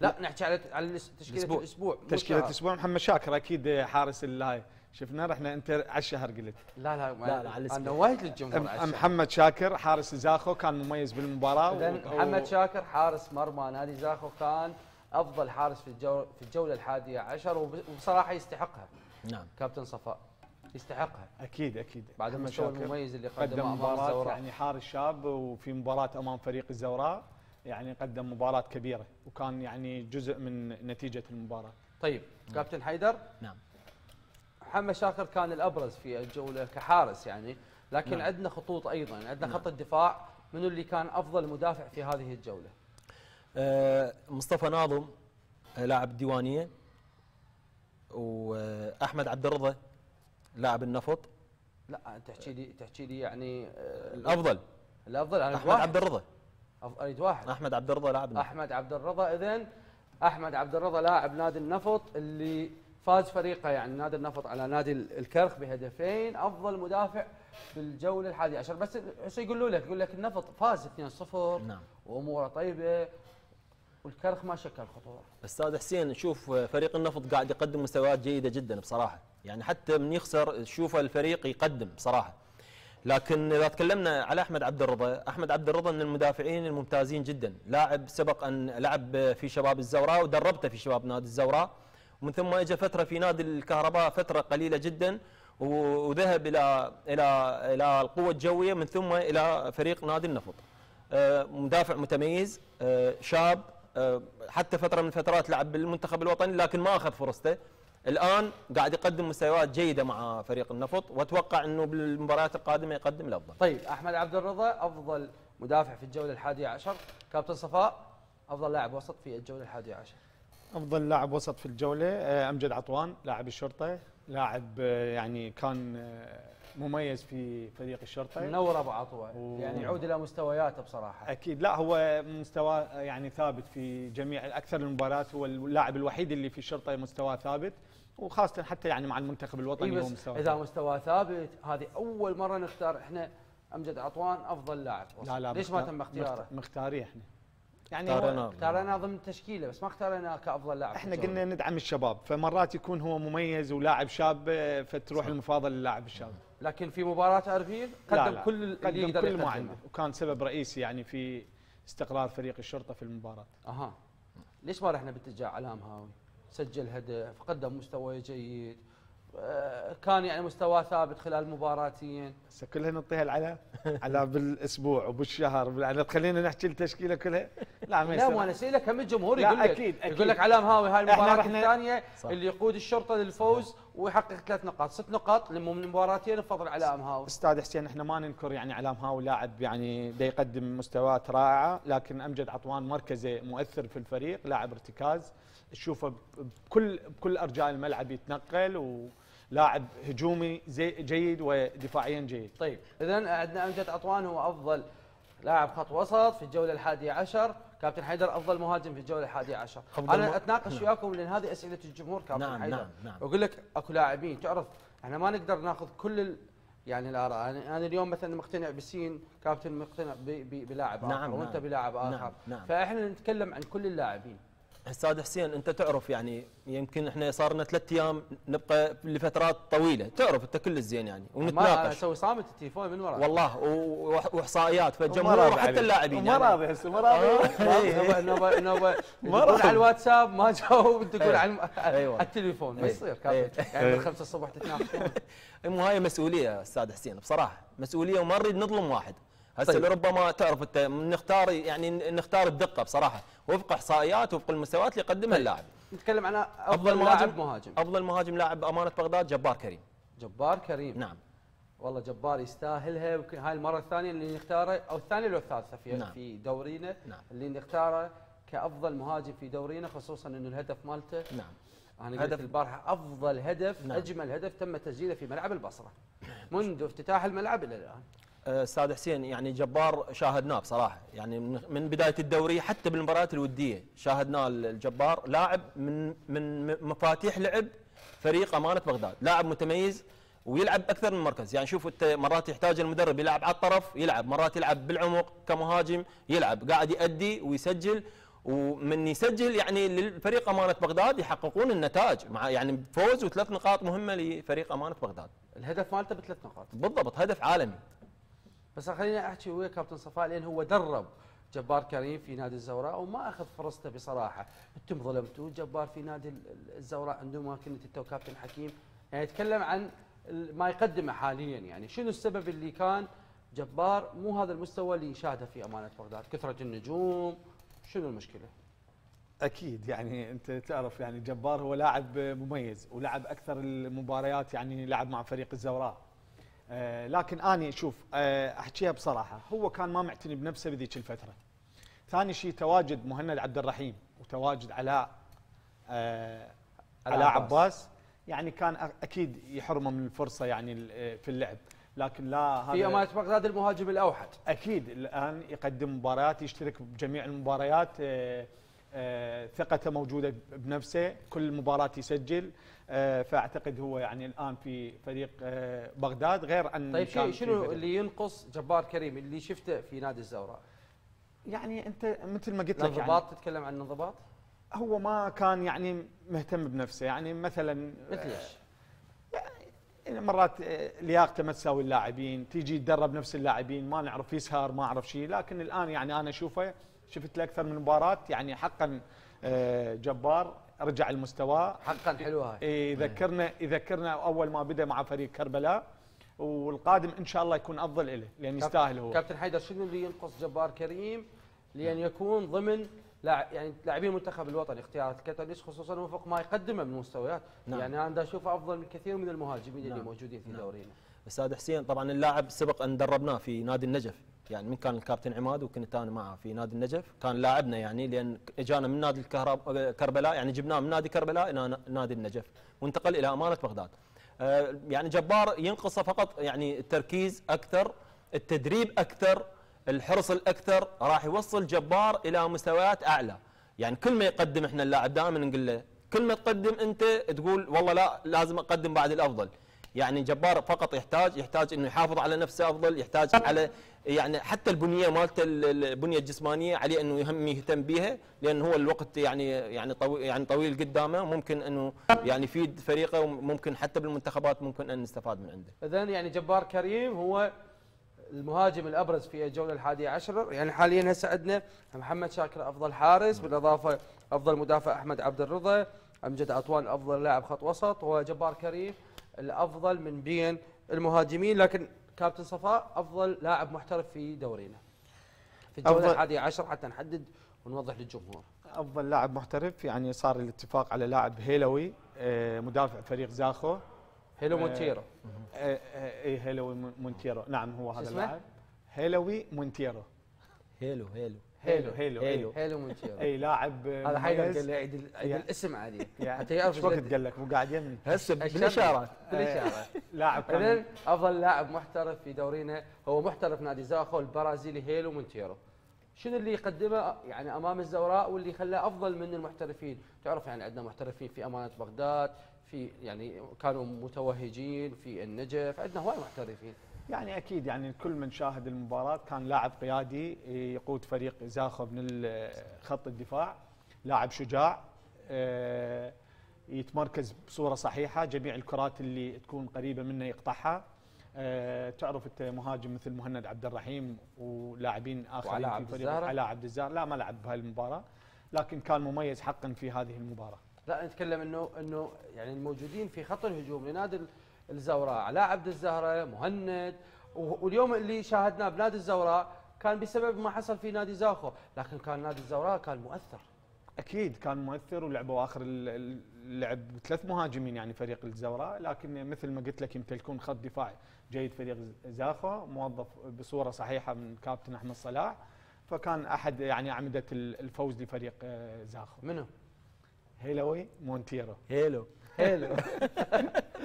لا نحكي على على تشكيلة الأسبوع. الأسبوع مو تشكيلة. الأسبوع محمد شاكر أكيد حارس الهاي شفنا رحنا انت على الشهر قلت. لا لا لا، لا، على. أنا نوهت للجمهور. محمد شاكر حارس زاخو كان مميز بالمباراة و- محمد شاكر حارس مرمى نادي زاخو كان أفضل حارس في الجو في الجولة الحادية عشر وب- وبصراحة يستحقها. نعم. كابتن صفاء يستحقها. أكيد أكيد. بعد المستوى شاكر المميز اللي قدم قدمه أمام مباراة الزوراء. يعني حارس شاب وفي مباراة أمام فريق الزوراء يعني قدم مباراة كبيرة وكان يعني جزء من نتيجة المباراة. طيب كابتن حيدر؟ نعم. محمد شاكر كان الأبرز في الجولة كحارس يعني لكن نعم. عندنا خطوط أيضا عندنا خط الدفاع منو اللي كان أفضل مدافع في هذه الجولة. آه، مصطفى ناظم آه، لاعب الديوانيه وأحمد عبد الرضا لاعب النفط. لا تحكي لي تحكي لي يعني آه، الأفضل. الأفضل أنا أحمد عبد الرضا أريد واحد. أحمد عبد الرضا لاعب النفط. أحمد عبد الرضا إذن أحمد عبد الرضا لاعب نادي النفط اللي فاز فريقه يعني نادي النفط على نادي ال- الكرخ بهدفين أفضل مدافع في الجولة الحادية عشر. بس شو يقولوا لك؟ يقول لك النفط فاز 2-0 نعم. وأموره طيبة والكرخ ما شكل خطورة. أستاذ حسين شوف فريق النفط قاعد يقدم مستويات جيدة جدا بصراحة. يعني حتى من يخسر شوف الفريق يقدم بصراحة. لكن إذا تكلمنا على أحمد عبد الرضا أحمد عبد الرضا من المدافعين الممتازين جدا. لاعب سبق أن لعب في شباب الزوراء ودربته في شباب نادي الزوراء. ومن ثم اجى فترة في نادي الكهرباء فترة قليلة جدا وذهب إلى إلى إلى القوة الجوية من ثم إلى فريق نادي النفط. آه، مدافع متميز آه، شاب آه، حتى فترة من الفترات لعب بالمنتخب الوطني لكن ما أخذ فرصته. الآن قاعد يقدم مستويات جيدة مع فريق النفط وأتوقع إنه بالمباريات القادمة يقدم الأفضل. طيب أحمد عبد الرضا أفضل مدافع في الجولة الحادية عشر كابتن صفاء أفضل لاعب وسط في الجولة الحادية عشر. أفضل لاعب وسط في الجولة آه، أمجد عطوان لاعب الشرطة. لاعب آه، يعني كان آه، مميز في فريق الشرطة. منور أبو عطوة. و- يعني يعود إلى مستوياته بصراحة. أكيد. لا هو مستواه يعني ثابت في جميع أكثر المباريات هو اللاعب الوحيد اللي في الشرطة مستواه ثابت. وخاصة حتى يعني مع المنتخب إيه الوطني هو بس مستواه إذا. مستواه ثابت هذه أول مرة نختار إحنا أمجد عطوان أفضل لاعب. لا لا ليش ما تم اختياره؟ مخت- مختاريه إحنا. يعني اختارنا. اختارنا ضمن التشكيلة بس ما اختارنا كأفضل لاعب إحنا. قلنا ندعم الشباب فمرات يكون هو مميز ولاعب شاب آه، فتروح المفاضله للاعب الشاب لكن في مباراة أربيل لا قدم لا. كل اللي قدم كل ما. عنده وكان سبب رئيسي يعني في استقرار فريق الشرطة في المباراة أها ليش ما رحنا باتجاه علام هاوي؟ سجل هدف قدم مستوى جيد كان يعني مستواه ثابت خلال مباراتين هسه كلها نعطيها على على بالأسبوع وبالشهر يعني تخلينا نحكي التشكيلة كلها لا ما لا يصير. مو أنا اسالك هم الجمهور يقول لك أكيد، أكيد. يقول لك علام هاوي هاي المباراة الثانية. اللي يقود الشرطة للفوز ويحقق ثلاث نقاط ست نقاط لما من مباراتين بفضل علام هاوي أستاذ حسين إحنا ما ننكر يعني علام هاو لاعب يعني دا يقدم مستويات رائعة لكن أمجد عطوان مركزة مؤثر في الفريق لاعب ارتكاز تشوفه بكل بكل أرجاء الملعب يتنقل ولاعب هجومي زي جيد ودفاعيا جيد. طيب اذا عندنا امجد عطوان هو أفضل لاعب خط وسط في الجولة الحادية عشر كابتن حيدر أفضل مهاجم في الجولة الحادية عشر. أنا مه- أتناقش وياكم لأن هذه أسئلة الجمهور كابتن نعم، حيدر. نعم، نعم. وأقول لك أكو لاعبين تعرف إحنا ما نقدر ناخذ كل ال... يعني الآراء. أنا أنا اليوم مثلا مقتنع بسين كابتن مقتنع ب... ب... بلاعب آخر نعم، وأنت نعم. بلاعب آخر. نعم، نعم. فإحنا نتكلم عن كل اللاعبين. أستاذ حسين أنت تعرف يعني يمكن إحنا صار لنا ثلاث أيام نبقى لفترات طويلة. تعرف أنت كل الزين يعني ما ونتناقش. أسوي صامت التليفون من وراء والله وإحصائيات فالجمهور وحتى. اللاعبين وما يعني. راضي هسه ما راضي. نوبه نوبه ما تقول. على الواتساب ما جاوب تقول أيوة. على التليفون ما أيوة. يصير كابتن يعني من 5 الصبح تتناقشون مو هاي مسؤولية أستاذ حسين. بصراحة مسؤولية وما نريد نظلم واحد. هسه طيب. لربما تعرف انت نختار يعني نختار الدقة بصراحة وفق إحصائيات وفق المستويات اللي يقدمها اللاعب. نتكلم عن أفضل أفضل مهاجم لاعب مهاجم؟ أفضل مهاجم لاعب أمانة بغداد جبار كريم. جبار كريم. نعم. والله جبار يستاهلها يمكن هاي المرة الثانية اللي نختاره أو الثانية لو الثالثة في نعم. في دورينا. نعم. اللي نختاره كأفضل مهاجم في دورينا خصوصا إنه الهدف مالته. نعم. أنا قلت هدف- البارحة أفضل هدف نعم. أجمل هدف تم تسجيله في ملعب البصرة. منذ افتتاح الملعب إلى الآن. أستاذ حسين يعني جبار شاهدناه بصراحة. يعني من بداية الدوري حتى بالمباريات الودية شاهدناه الجبار. لاعب من من مفاتيح لعب فريق أمانة بغداد. لاعب متميز ويلعب أكثر من مركز. يعني شوف مرات يحتاج المدرب يلعب على الطرف يلعب. مرات يلعب بالعمق كمهاجم يلعب. قاعد يأدي ويسجل. ومن يسجل يعني للفريق أمانة بغداد يحققون النتائج مع يعني فوز وثلاث نقاط مهمة لفريق أمانة بغداد. الهدف مالته بثلاث نقاط. بالضبط هدف عالمي. بس خليني أحكي ويا كابتن صفاء لأن هو درب جبار كريم في نادي الزوراء وما أخذ فرصته بصراحة. أنتم ظلمتوه جبار في نادي ال- ال- الزوراء عندما كنت أنت وكابتن حكيم. يعني يتكلم عن ما يقدمه حاليا يعني. شنو السبب اللي كان جبار مو هذا المستوى اللي يشاهده في أمانة بغداد؟ كثرة النجوم شنو المشكلة؟ أكيد يعني أنت تعرف يعني جبار هو لاعب مميز ولعب أكثر المباريات يعني لعب مع فريق الزوراء. آه لكن آني شوف آه أحكيها بصراحة. هو كان ما معتني بنفسه بذيك الفترة. ثاني شيء تواجد مهند عبد الرحيم وتواجد علاء آه علاء عباس. عباس. يعني كان أكيد يحرمه من الفرصة يعني آه، في اللعب. لكن لا في هذا امانه بغداد المهاجم الأوحد. أكيد. الآن يقدم مباريات يشترك بجميع المباريات آه، آه، ثقته موجودة بنفسه. كل مباراة يسجل. فأعتقد هو يعني الآن في فريق آه، بغداد غير أن طيب كان شيء شنو. اللي ينقص جبار كريم اللي شفته في نادي الزوراء يعني أنت مثل ما قلت لك يعني الانضباط تتكلم عن الانضباط؟ هو ما كان يعني مهتم بنفسه. يعني مثلا مثل إيش؟ يعني مرات آه، لياقته ما تساوي اللاعبين تيجي يتدرب نفس اللاعبين ما نعرف يسهر ما أعرف شيء لكن الآن يعني أنا اشوفه شفت له أكثر من مباراة يعني حقا آه، جبار. رجع المستوى. حقا حلوة هاي. إيه، يذكرنا يذكرنا أول ما بدأ مع فريق كربلاء والقادم إن شاء الله يكون أفضل له لأن يستاهل هو. كابتن حيدر شنو اللي ينقص جبار كريم لأن يكون ضمن لاع- يعني لاعبين المنتخب الوطني اختيارات الكتاليس خصوصا وفق ما يقدمه من مستويات. نعم. يعني أنا أشوفه أفضل من كثير من المهاجمين اللي نعم. موجودين في نعم. دورينا. أستاذ حسين طبعا اللاعب سبق أن دربناه في نادي النجف. يعني من كان الكابتن عماد وكنت أنا معه في نادي النجف. كان لاعبنا يعني لأن إجانا من نادي الكهرب كربلاء يعني جبناه من نادي كربلاء إلى نادي النجف. وانتقل إلى أمانة بغداد. آه، يعني جبار ينقصه فقط يعني التركيز أكثر التدريب أكثر الحرص الأكثر راح يوصل جبار إلى مستويات أعلى. يعني كل ما يقدم إحنا اللاعب دائما نقول له كل ما تقدم أنت تقول والله لا لازم أقدم بعد الأفضل. يعني جبار فقط يحتاج يحتاج إنه يحافظ على نفسه أفضل يحتاج على يعني حتى البنية مالته ال- ال- البنية الجسمانية عليه إنه يهم يهتم بها لأن هو الوقت يعني يعني طويل يعني طويل قدامه ممكن إنه يعني يفيد فريقه وممكن حتى بالمنتخبات ممكن إن نستفاد من عنده. اذا يعني جبار كريم هو المهاجم الأبرز في الجولة الحادية عشر. يعني حاليا هسه عندنا محمد شاكر أفضل حارس بالإضافة أفضل مدافع أحمد عبد الرضا أمجد عطوان أفضل لاعب خط وسط وجبار كريم الأفضل من بين المهاجمين لكن كابتن صفاء أفضل لاعب محترف في دورينا. في الجولة الحادية عشر حتى نحدد ونوضح للجمهور. أفضل لاعب محترف يعني صار الاتفاق على لاعب هيلوي آه، مدافع فريق زاخو. هيلو آه، مونتيرو آه، آه، اي هيلوي مون- مونتيرو نعم هو هذا؟ اللاعب. هيلوي مونتيرو هيلو هيلو. هيلو هيلو هيلو. هيلو مونتيرو اي لاعب هذا حيدر. قال لي عيد الاسم عليه يعني حتى يعرف إيش وقت قال لك؟ مو قاعد يمني هسه الشرط. بالإشارة بالإشارة. لاعب اذا أفضل لاعب محترف في دورينا هو محترف نادي زاخو البرازيلي هيلو مونتيرو. شنو اللي يقدمه؟ يعني أمام الزوراء واللي خلاه أفضل من المحترفين. تعرف يعني عندنا محترفين في أمانة بغداد في يعني كانوا متوهجين في النجف عندنا هواي محترفين. يعني أكيد يعني كل من شاهد المباراة كان لاعب قيادي يقود فريق زاخو من خط الدفاع لاعب شجاع آه، يتمركز بصورة صحيحة جميع الكرات اللي تكون قريبة منه يقطعها. آه، تعرف أنت مهاجم مثل مهند عبد الرحيم ولاعبين آخرين في فريق. علاء عبد الزهر لا ما لعب بهاي المباراه لكن كان مميز حقا في هذه المباراة. لا نتكلم انه إنه يعني الموجودين في خط الهجوم لنادي الزوراء. علاء عبد الزهرة مهند. واليوم اللي شاهدناه بنادي الزوراء كان بسبب ما حصل في نادي زاخو لكن كان نادي الزوراء كان مؤثر. أكيد كان مؤثر ولعبوا آخر ال- ال- اللعب ثلاث مهاجمين يعني فريق الزوراء لكن مثل ما قلت لك يمتلكون خط دفاع جيد فريق زاخو موظف بصورة صحيحة من كابتن أحمد صلاح فكان أحد يعني أعمدة ال- الفوز لفريق آه، زاخو. منو؟ هيلوي مونتيرو. هيلو. هيلو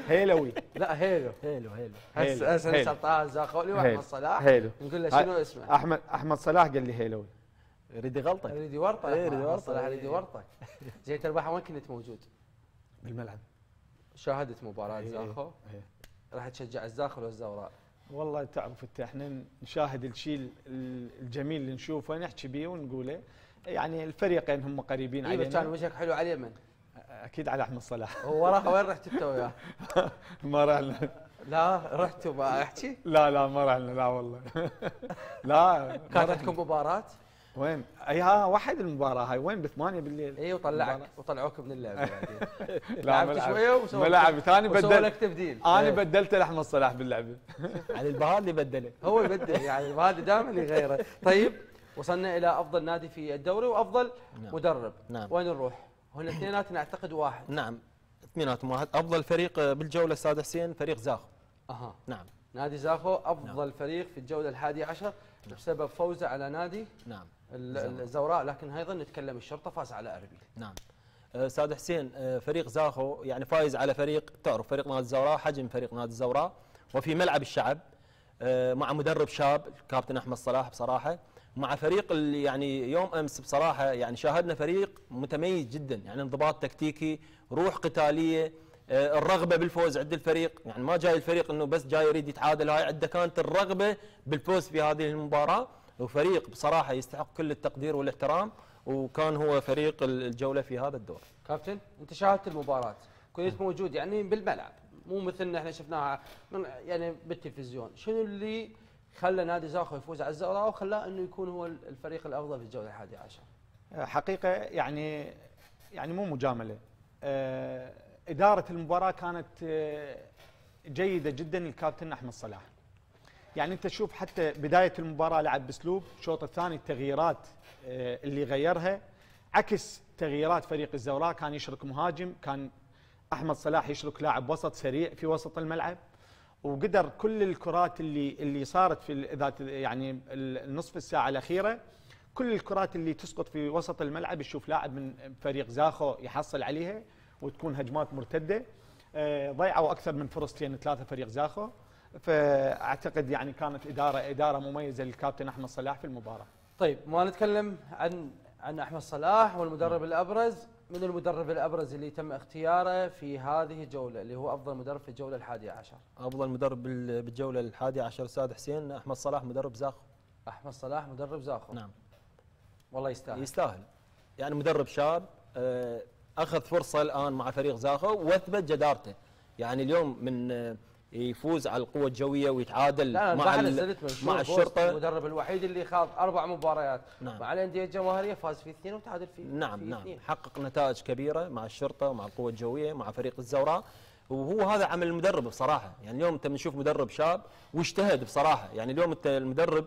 هيلوي لا هيلو هيلو هيلو هسه هيلو. هسه هيلو. سلطان الزاخولي هيلو. وأحمد صلاح. هيلو نقول له شنو اسمه؟ احمد أحمد صلاح قال لي هيلوي يريد يغلطك اريد ورطه إيه، يريد أحمد ورطة. صلاح اريد ورطه زين تربح وين كنت موجود؟ بالملعب. شاهدت مباراة إيه، زاخو. إيه. راح تشجع الزاخو والزوراء والله تعرف انت إحنا نشاهد الشيء ال- الجميل اللي نشوفه نحكي به ونقوله. يعني الفريقين هم قريبين بس كان علينا وجهك حلو على اليمن أكيد على أحمد صلاح وراها وين رحت أنت وياه؟ ما رحنا لا رحت وما احكي لا لا ما رحنا لا والله لا كانت. عندكم مباراة وين؟ أي ها واحد المباراة هاي وين بثمانية بالليل إي وطلعك وطلعوك من اللعبة لا لعبت. شوية وسووا ملعب ثاني بدل لك تبديل أنا إيه. بدلت لأحمد صلاح باللعبة علي البهادلي بدله هو يبدل يعني هذا دائما يغيره طيب وصلنا إلى أفضل نادي في الدوري وأفضل نعم. مدرب نعم. وين نروح؟ هن اثنيناتنا اعتقد واحد. نعم اثنيناتهم واحد. أفضل فريق بالجولة أستاذ حسين فريق زاخو. أها. نعم. نادي زاخو أفضل فريق في الجولة الحادية عشر بسبب فوزه على نادي نعم. ال- الزوراء. لكن أيضا نتكلم الشرطة فاز على اربيل نعم. أستاذ حسين آه، فريق زاخو يعني فايز على فريق تعرف فريق نادي الزوراء حجم فريق نادي الزوراء. وفي ملعب الشعب آه، مع مدرب شاب الكابتن أحمد صلاح بصراحة. مع فريق اللي يعني يوم أمس بصراحة يعني شاهدنا فريق متميز جدا يعني انضباط تكتيكي روح قتالية آه، الرغبة بالفوز عند الفريق يعني ما جاي الفريق إنه بس جاي يريد يتعادل هاي عنده كانت الرغبة بالفوز في هذه المباراة. وفريق بصراحة يستحق كل التقدير والاحترام وكان هو فريق الجولة في هذا الدور. كابتن أنت شاهدت المباراة كنت موجود يعني بالملعب مو مثلنا إحنا شفناها من يعني بالتلفزيون. شنو اللي خلى نادي زاخو يفوز على الزوراء وخلاه إنه يكون هو الفريق الأفضل في الجولة الحادية عشر. حقيقة يعني يعني مو مجاملة. آه، إدارة المباراة كانت آه، جيدة جدا للكابتن أحمد صلاح. يعني أنت تشوف حتى بداية المباراة لعب بأسلوب الشوط الثاني التغييرات آه، اللي غيرها عكس تغييرات فريق الزوراء كان يشرك مهاجم كان أحمد صلاح يشرك لاعب وسط سريع في وسط الملعب. وقدر كل الكرات اللي اللي صارت في ذات يعني النصف الساعة الأخيرة كل الكرات اللي تسقط في وسط الملعب يشوف لاعب من فريق زاخو يحصل عليها وتكون هجمات مرتدة. آه، ضيعوا أكثر من فرصتين ثلاثة فريق زاخو. فأعتقد يعني كانت اداره إدارة مميزة للكابتن أحمد صلاح في المباراة. طيب ما نتكلم عن عن أحمد صلاح والمدرب الأبرز. من المدرب الأبرز اللي تم اختياره في هذه الجولة اللي هو أفضل مدرب في الجولة الحادية عشر. أفضل مدرب بال- بالجولة الحادية عشر أستاذ حسين أحمد صلاح مدرب زاخو. أحمد صلاح مدرب زاخو. نعم. والله يستاهل. يستاهل. يعني مدرب شاب آه، أخذ فرصة الآن مع فريق زاخو وأثبت جدارته. يعني اليوم من آه، يفوز على القوة الجوية ويتعادل لا مع مع الشرطة. المدرب الوحيد اللي خاض أربع مباريات. نعم. مع الأندية الجماهيرية فاز في اثنين وتعادل في نعم في نعم اثنين. حقق نتائج كبيرة مع الشرطة مع القوة الجوية مع فريق الزوراء. وهو هذا عمل المدرب بصراحة. يعني اليوم أنت بنشوف مدرب شاب واجتهد بصراحة. يعني اليوم أنت المدرب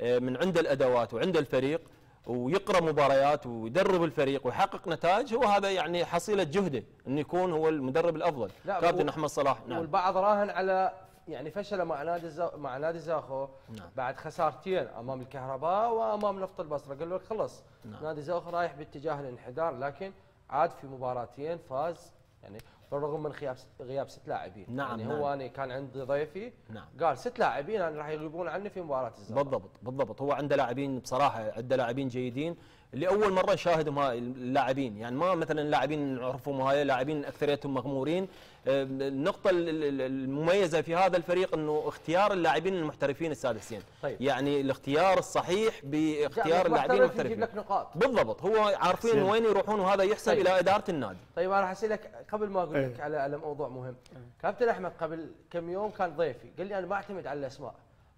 آه، من عنده الأدوات وعنده الفريق ويقرأ مباريات ويدرب الفريق ويحقق نتائج هو هذا يعني حصيلة جهده إنه يكون هو المدرب الأفضل لا، كابتن أحمد صلاح نعم والبعض راهن على يعني فشله مع نادي. مع نادي زاخو نعم. بعد خسارتين أمام الكهرباء وأمام نفط البصرة قال لك خلص نعم. نادي زاخو رايح باتجاه الانحدار لكن عاد في مباراتين فاز يعني بالرغم من غياب غياب ست لاعبين. نعم، يعني نعم. هو أنا كان عندي ضيفي نعم. قال ست لاعبين راح يغيبون عني في مباراة الزاخو بالضبط بالضبط. هو عنده لاعبين بصراحة عنده لاعبين جيدين. لاول مرة نشاهدهم هاي اللاعبين. يعني ما مثلا لاعبين نعرفهم هاي لاعبين أكثريتهم مغمورين. النقطة ال- ال- المميزة في هذا الفريق إنه اختيار اللاعبين المحترفين أستاذ حسين طيب. يعني الاختيار الصحيح باختيار اللاعبين يجيب المحترفين. لك نقاط. بالضبط. هو عارفين وين يروحون وهذا يحسب طيب. إلى إدارة النادي. طيب أنا راح اسالك قبل ما أقول لك إيه. على على موضوع مهم. كابتن أحمد قبل كم يوم كان ضيفي. قال لي أنا ما أعتمد على الأسماء.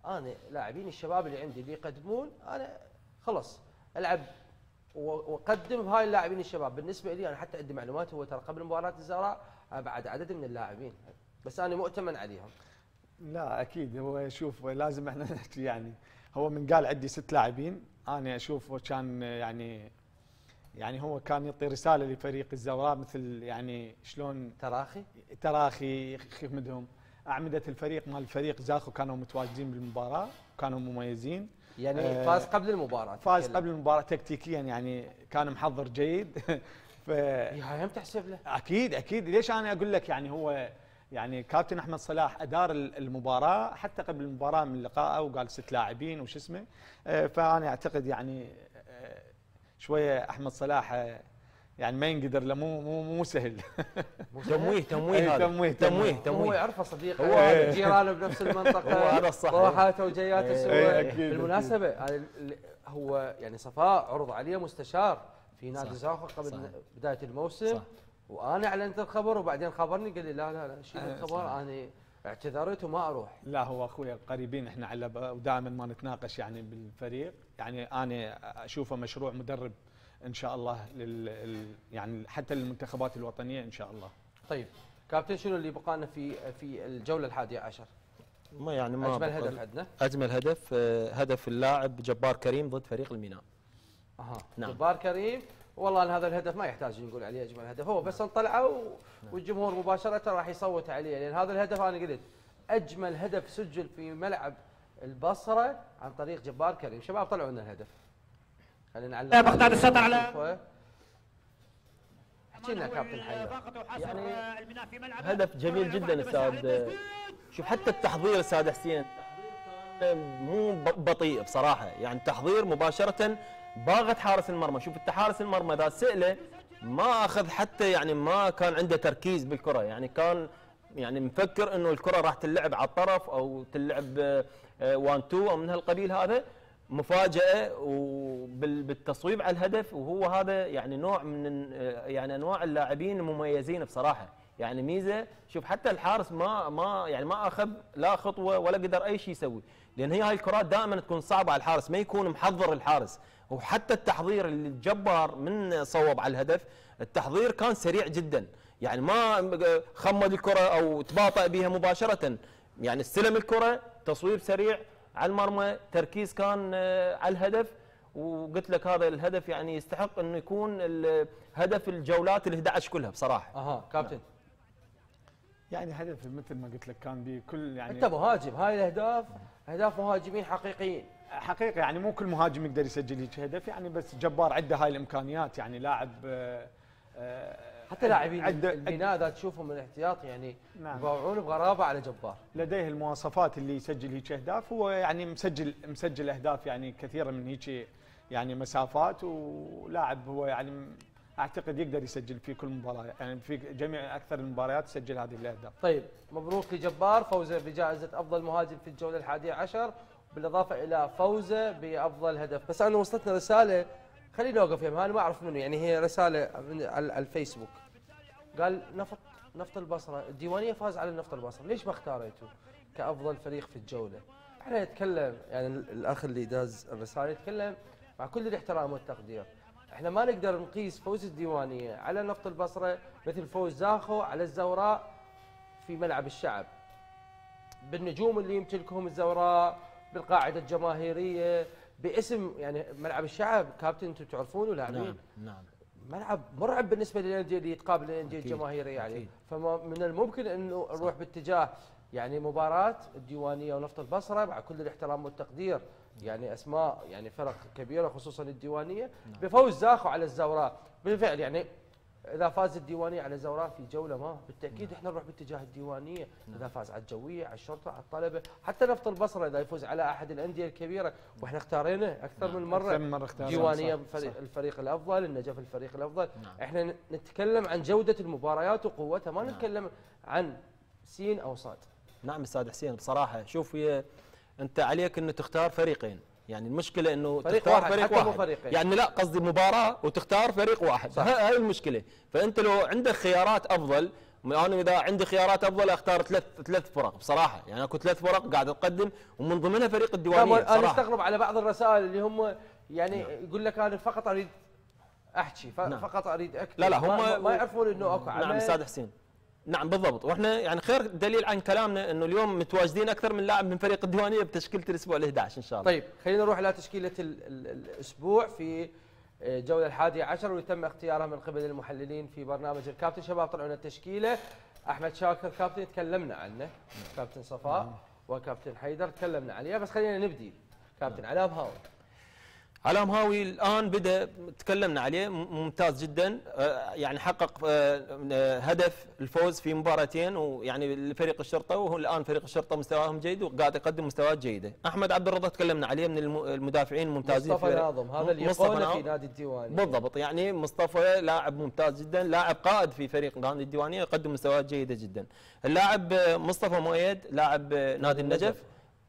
أنا لاعبين الشباب اللي عندي اللي يقدمون أنا خلص ألعب و- واقدم هاي اللاعبين الشباب. بالنسبة لي أنا حتى عندي معلومات هو ترى قبل مباراة الزهراء ابعد عدد من اللاعبين. بس أنا مؤتمن عليهم. لا أكيد. هو شوف لازم إحنا نحكي يعني هو من قال عندي ست لاعبين. أنا اشوفه كان يعني يعني هو كان يعطي رسالة لفريق الزوراء مثل يعني شلون تراخي؟ تراخي يخمدهم. أعمدة الفريق مال الفريق زاخو كانوا متواجدين بالمباراة كانوا مميزين. يعني آه، فاز قبل المباراة فاز. قبل المباراة تكتيكيا يعني كان محضر جيد. ف هاي هم تحسب له. أكيد أكيد. ليش أنا أقول لك يعني هو يعني كابتن أحمد صلاح أدار ال- المباراة حتى قبل المباراة من لقائه وقال ست لاعبين وش اسمه. آه، فأنا أعتقد يعني آه، شوية أحمد صلاح يعني ما ينقدر له مو مو مو سهل تمويه تمويه أي هذا تمويه، تمويه هو تمويه يعرفه صديق هو هذا. جيرانه بنفس المنطقة هو هذا الصح. روحاته وجياته إيه، سوا أكيد، بالمناسبة هو يعني صفاء عرض عليه مستشار في نادي صح. زاخو قبل صح. بداية الموسم صح. وأنا أعلنت الخبر وبعدين خبرني قال لي لا لا لا شيل إيه، الخبر. أنا اعتذرت وما أروح لا هو أخوي قريبين إحنا على ودائما ما نتناقش يعني بالفريق يعني أنا أشوفه مشروع مدرب إن شاء الله لل ال- يعني حتى للمنتخبات الوطنية إن شاء الله. طيب كابتن شنو اللي بقى لنا في في الجولة الحادية عشر؟ ما يعني ما أجمل هدف عندنا. أجمل هدف آه، هدف اللاعب جبار كريم ضد فريق الميناء. أها. نعم. جبار كريم. والله إن هذا الهدف ما يحتاج نقول عليه أجمل هدف. هو بس انطلعه و... والجمهور مباشرة راح يصوت عليه. لأن هذا الهدف أنا قلت أجمل هدف سجل في ملعب البصرة عن طريق جبار كريم. شباب طلعوا لنا الهدف. خلينا نعلق بغداد السطر على. احكي لنا كابتن حيدر يعني هدف جميل جدا أستاذ شوف حتى التحضير أستاذ حسين مو بطيء بصراحة. يعني تحضير مباشرة باغت حارس المرمى. شوف انت حارس المرمى اذا سئلة ما أخذ حتى يعني ما كان عنده تركيز بالكرة. يعني كان يعني مفكر إنه الكرة راح تلعب على الطرف أو تلعب 1 2 أو من هالقبيل هذا. مفاجأة وبالتصويب على الهدف وهو هذا يعني نوع من يعني أنواع اللاعبين المميزين بصراحة. يعني ميزة شوف حتى الحارس ما ما يعني ما أخذ لا خطوة ولا قدر أي شيء يسوي. لأن هي هاي الكرات دائما تكون صعبة على الحارس ما يكون محضر الحارس. وحتى التحضير الجبار من صوب على الهدف التحضير كان سريع جدا. يعني ما خمد الكرة أو تباطأ بها مباشرة. يعني استلم الكرة تصويب سريع على المرمى تركيز كان آه، على الهدف وقلت لك هذا الهدف يعني يستحق إنه يكون هدف الجولات ال 11 كلها بصراحة. أها كابتن. يعني هدف مثل ما قلت لك كان بكل يعني انت مهاجم هاي الأهداف أهداف مهاجمين حقيقيين. حقيقه يعني مو كل مهاجم يقدر يسجل هيك هدف يعني بس جبار عنده هاي الإمكانيات يعني لاعب آه، آه، حتى لاعبين البناء اذا تشوفهم من الاحتياط يعني نعم. يباوعون بغرابة على جبار. لديه المواصفات اللي يسجل هيك أهداف هو يعني مسجل مسجل أهداف يعني كثيرة من هيك يعني مسافات ولاعب هو يعني أعتقد يقدر يسجل في كل مباراة يعني في جميع أكثر المباريات يسجل هذه الأهداف. طيب مبروك لجبار فوزه بجائزة أفضل مهاجم في الجولة الحادية عشر بالإضافة إلى فوزه بأفضل هدف. بس أنا وصلتنا رسالة خليني أوقف يمها أنا ما أعرف منو يعني هي رسالة من على الفيسبوك. قال نفط نفط البصرة. الديوانية فاز على نفط البصرة. ليش ما اختاريته؟ كأفضل فريق في الجولة. إحنا نتكلم يعني ال- الأخ اللي داز الرسالة يتكلم مع كل الاحترام والتقدير. إحنا ما نقدر نقيس فوز الديوانية على نفط البصرة مثل فوز زاخو على الزوراء في ملعب الشعب. بالنجوم اللي يمتلكهم الزوراء بالقاعدة الجماهيرية باسم يعني ملعب الشعب كابتن أنتم تعرفونه لاعبين. نعم نعم. ملعب مرعب بالنسبة للأندية اللي تقابل الأندية الجماهيرية يعني. فمن الممكن أنه نروح باتجاه يعني مباراة الديوانية ونفط البصرة مع كل الاحترام والتقدير. يعني أسماء يعني فرق كبيرة خصوصا الديوانية. نعم. بفوز زاخو على الزوراء. بالفعل يعني إذا فاز الديوانية على الزوراء في جولة ما بالتأكيد إحنا نروح باتجاه الديوانية. إذا فاز على الجوية على الشرطة على الطلبة حتى نفط البصرة إذا يفوز على أحد الأندية الكبيرة. وإحنا اختارينه أكثر من مرة. أكثر من مرة اختارنا، ديوانيه صح، الفريق, صح. الفريق الأفضل النجف الفريق الأفضل. نعم. إحنا نتكلم عن جودة المباريات وقوتها ما نعم. نتكلم عن سين أو صاد نعم أستاذ حسين بصراحة شوف هي أنت عليك إنه تختار فريقين. يعني المشكلة إنه فريق تختار واحد، فريق واحد. فريقين. يعني لا قصدي مباراة وتختار فريق واحد. صح. هاي المشكلة. فأنت لو عندك خيارات أفضل أنا إذا عندي خيارات أفضل أختار ثلاث ثلاث فرق بصراحة. يعني أكو ثلاث فرق قاعد أقدم ومن ضمنها فريق الديوانية أنا بصراحه أستغرب على بعض الرسائل اللي هم يعني يقول لك أنا فقط أريد أحكي نعم. فقط أريد أكتب. لا لا هم ما, ما يعرفون إنه أكو نعم عمل. أستاذ حسين. نعم بالضبط. وإحنا يعني خير دليل عن كلامنا إنه اليوم متواجدين أكثر من لاعب من فريق الديوانية بتشكيلة الأسبوع ال11 إن شاء الله. طيب خلينا نروح إلى تشكيلة ال ال الأسبوع في الجوله الحادية عشر ويتم اختيارها من قبل المحللين في برنامج الكابتن. شباب طلعوا لنا التشكيلة. أحمد شاكر كابتن تكلمنا عنه. كابتن صفاء وكابتن حيدر تكلمنا عليه. بس خلينا نبدي. كابتن علاء مهاوي علام هاوي الآن بدأ تكلمنا عليه ممتاز جدا. يعني حقق هدف الفوز في مباراتين ويعني لفريق الشرطة وهو الآن فريق الشرطة مستواهم جيد وقاعد يقدم مستويات جيدة. أحمد عبد الرضا تكلمنا عليه من الم- المدافعين الممتازين مصطفى ناظم هذا اللي يقولنا في. نادي الديواني. بالضبط يعني مصطفى لاعب ممتاز جدا لاعب قائد في فريق نادي الديوانيه يقدم مستويات جيدة جدا. اللاعب مصطفى مؤيد لاعب نادي النجف.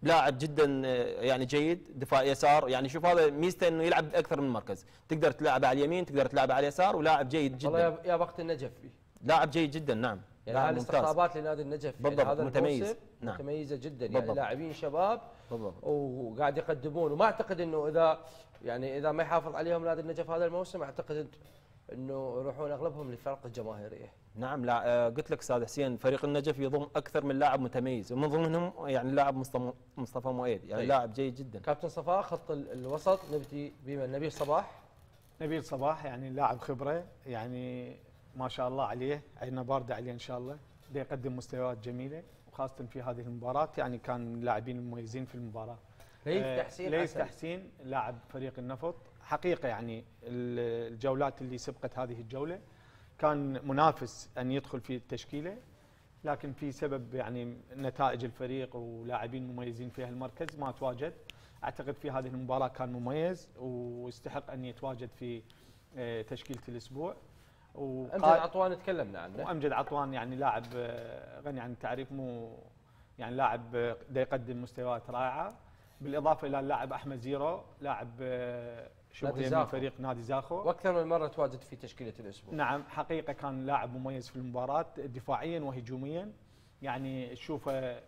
لاعب جدا آه، يعني جيد دفاع يسار. يعني شوف هذا ميزته إنه يلعب بأكثر من مركز. تقدر تلعب على اليمين تقدر تلعب على اليسار ولاعب جيد والله جدا. يا- يا وقت النجف. لاعب جيد جدا نعم. يعني هذه استقطابات لنادي النجف. بالضبط، يعني هذا متميز. الموسم نعم. متميزة جدا. يعني بالضبط. لاعبين شباب بالضبط. وقاعد يقدمون. وما أعتقد إنه اذا يعني إذا ما يحافظ عليهم نادي النجف هذا الموسم أعتقد إنه يروحون أغلبهم للفرق الجماهيرية نعم لا آه، قلت لك أستاذ حسين فريق النجف يضم أكثر من لاعب متميز ومن ضمنهم يعني اللاعب مصطفى مصطفى مؤيد يعني طيب. لاعب جيد جدا كابتن صفاء خط ال- الوسط نبدي بمن نبيل صباح نبيل صباح يعني لاعب خبرة يعني ما شاء الله عليه عيننا باردة عليه إن شاء الله دا يقدم مستويات جميلة وخاصة في هذه المباراة يعني كان من اللاعبين المميزين في المباراة ليث آه، تحسين ليث. تحسين لاعب فريق النفط حقيقة يعني ال- الجولات اللي سبقت هذه الجولة كان منافس أن يدخل في التشكيلة لكن في سبب يعني نتائج الفريق ولاعبين مميزين في هالمركز ما تواجد. أعتقد في هذه المباراة كان مميز ويستحق أن يتواجد في آه، تشكيلة الأسبوع. أمجد عطوان تكلمنا عنه. وأمجد عطوان يعني لاعب آه، غني عن التعريف مو يعني لاعب آه، دا يقدم مستويات رائعة. بالإضافة إلى اللاعب أحمد زيرو لاعب شبه من. فريق نادي زاخو؟ وأكثر من مرة تواجد في تشكيلة الأسبوع. نعم حقيقة كان لاعب مميز في المباراة دفاعيا وهجوميا. يعني تشوفه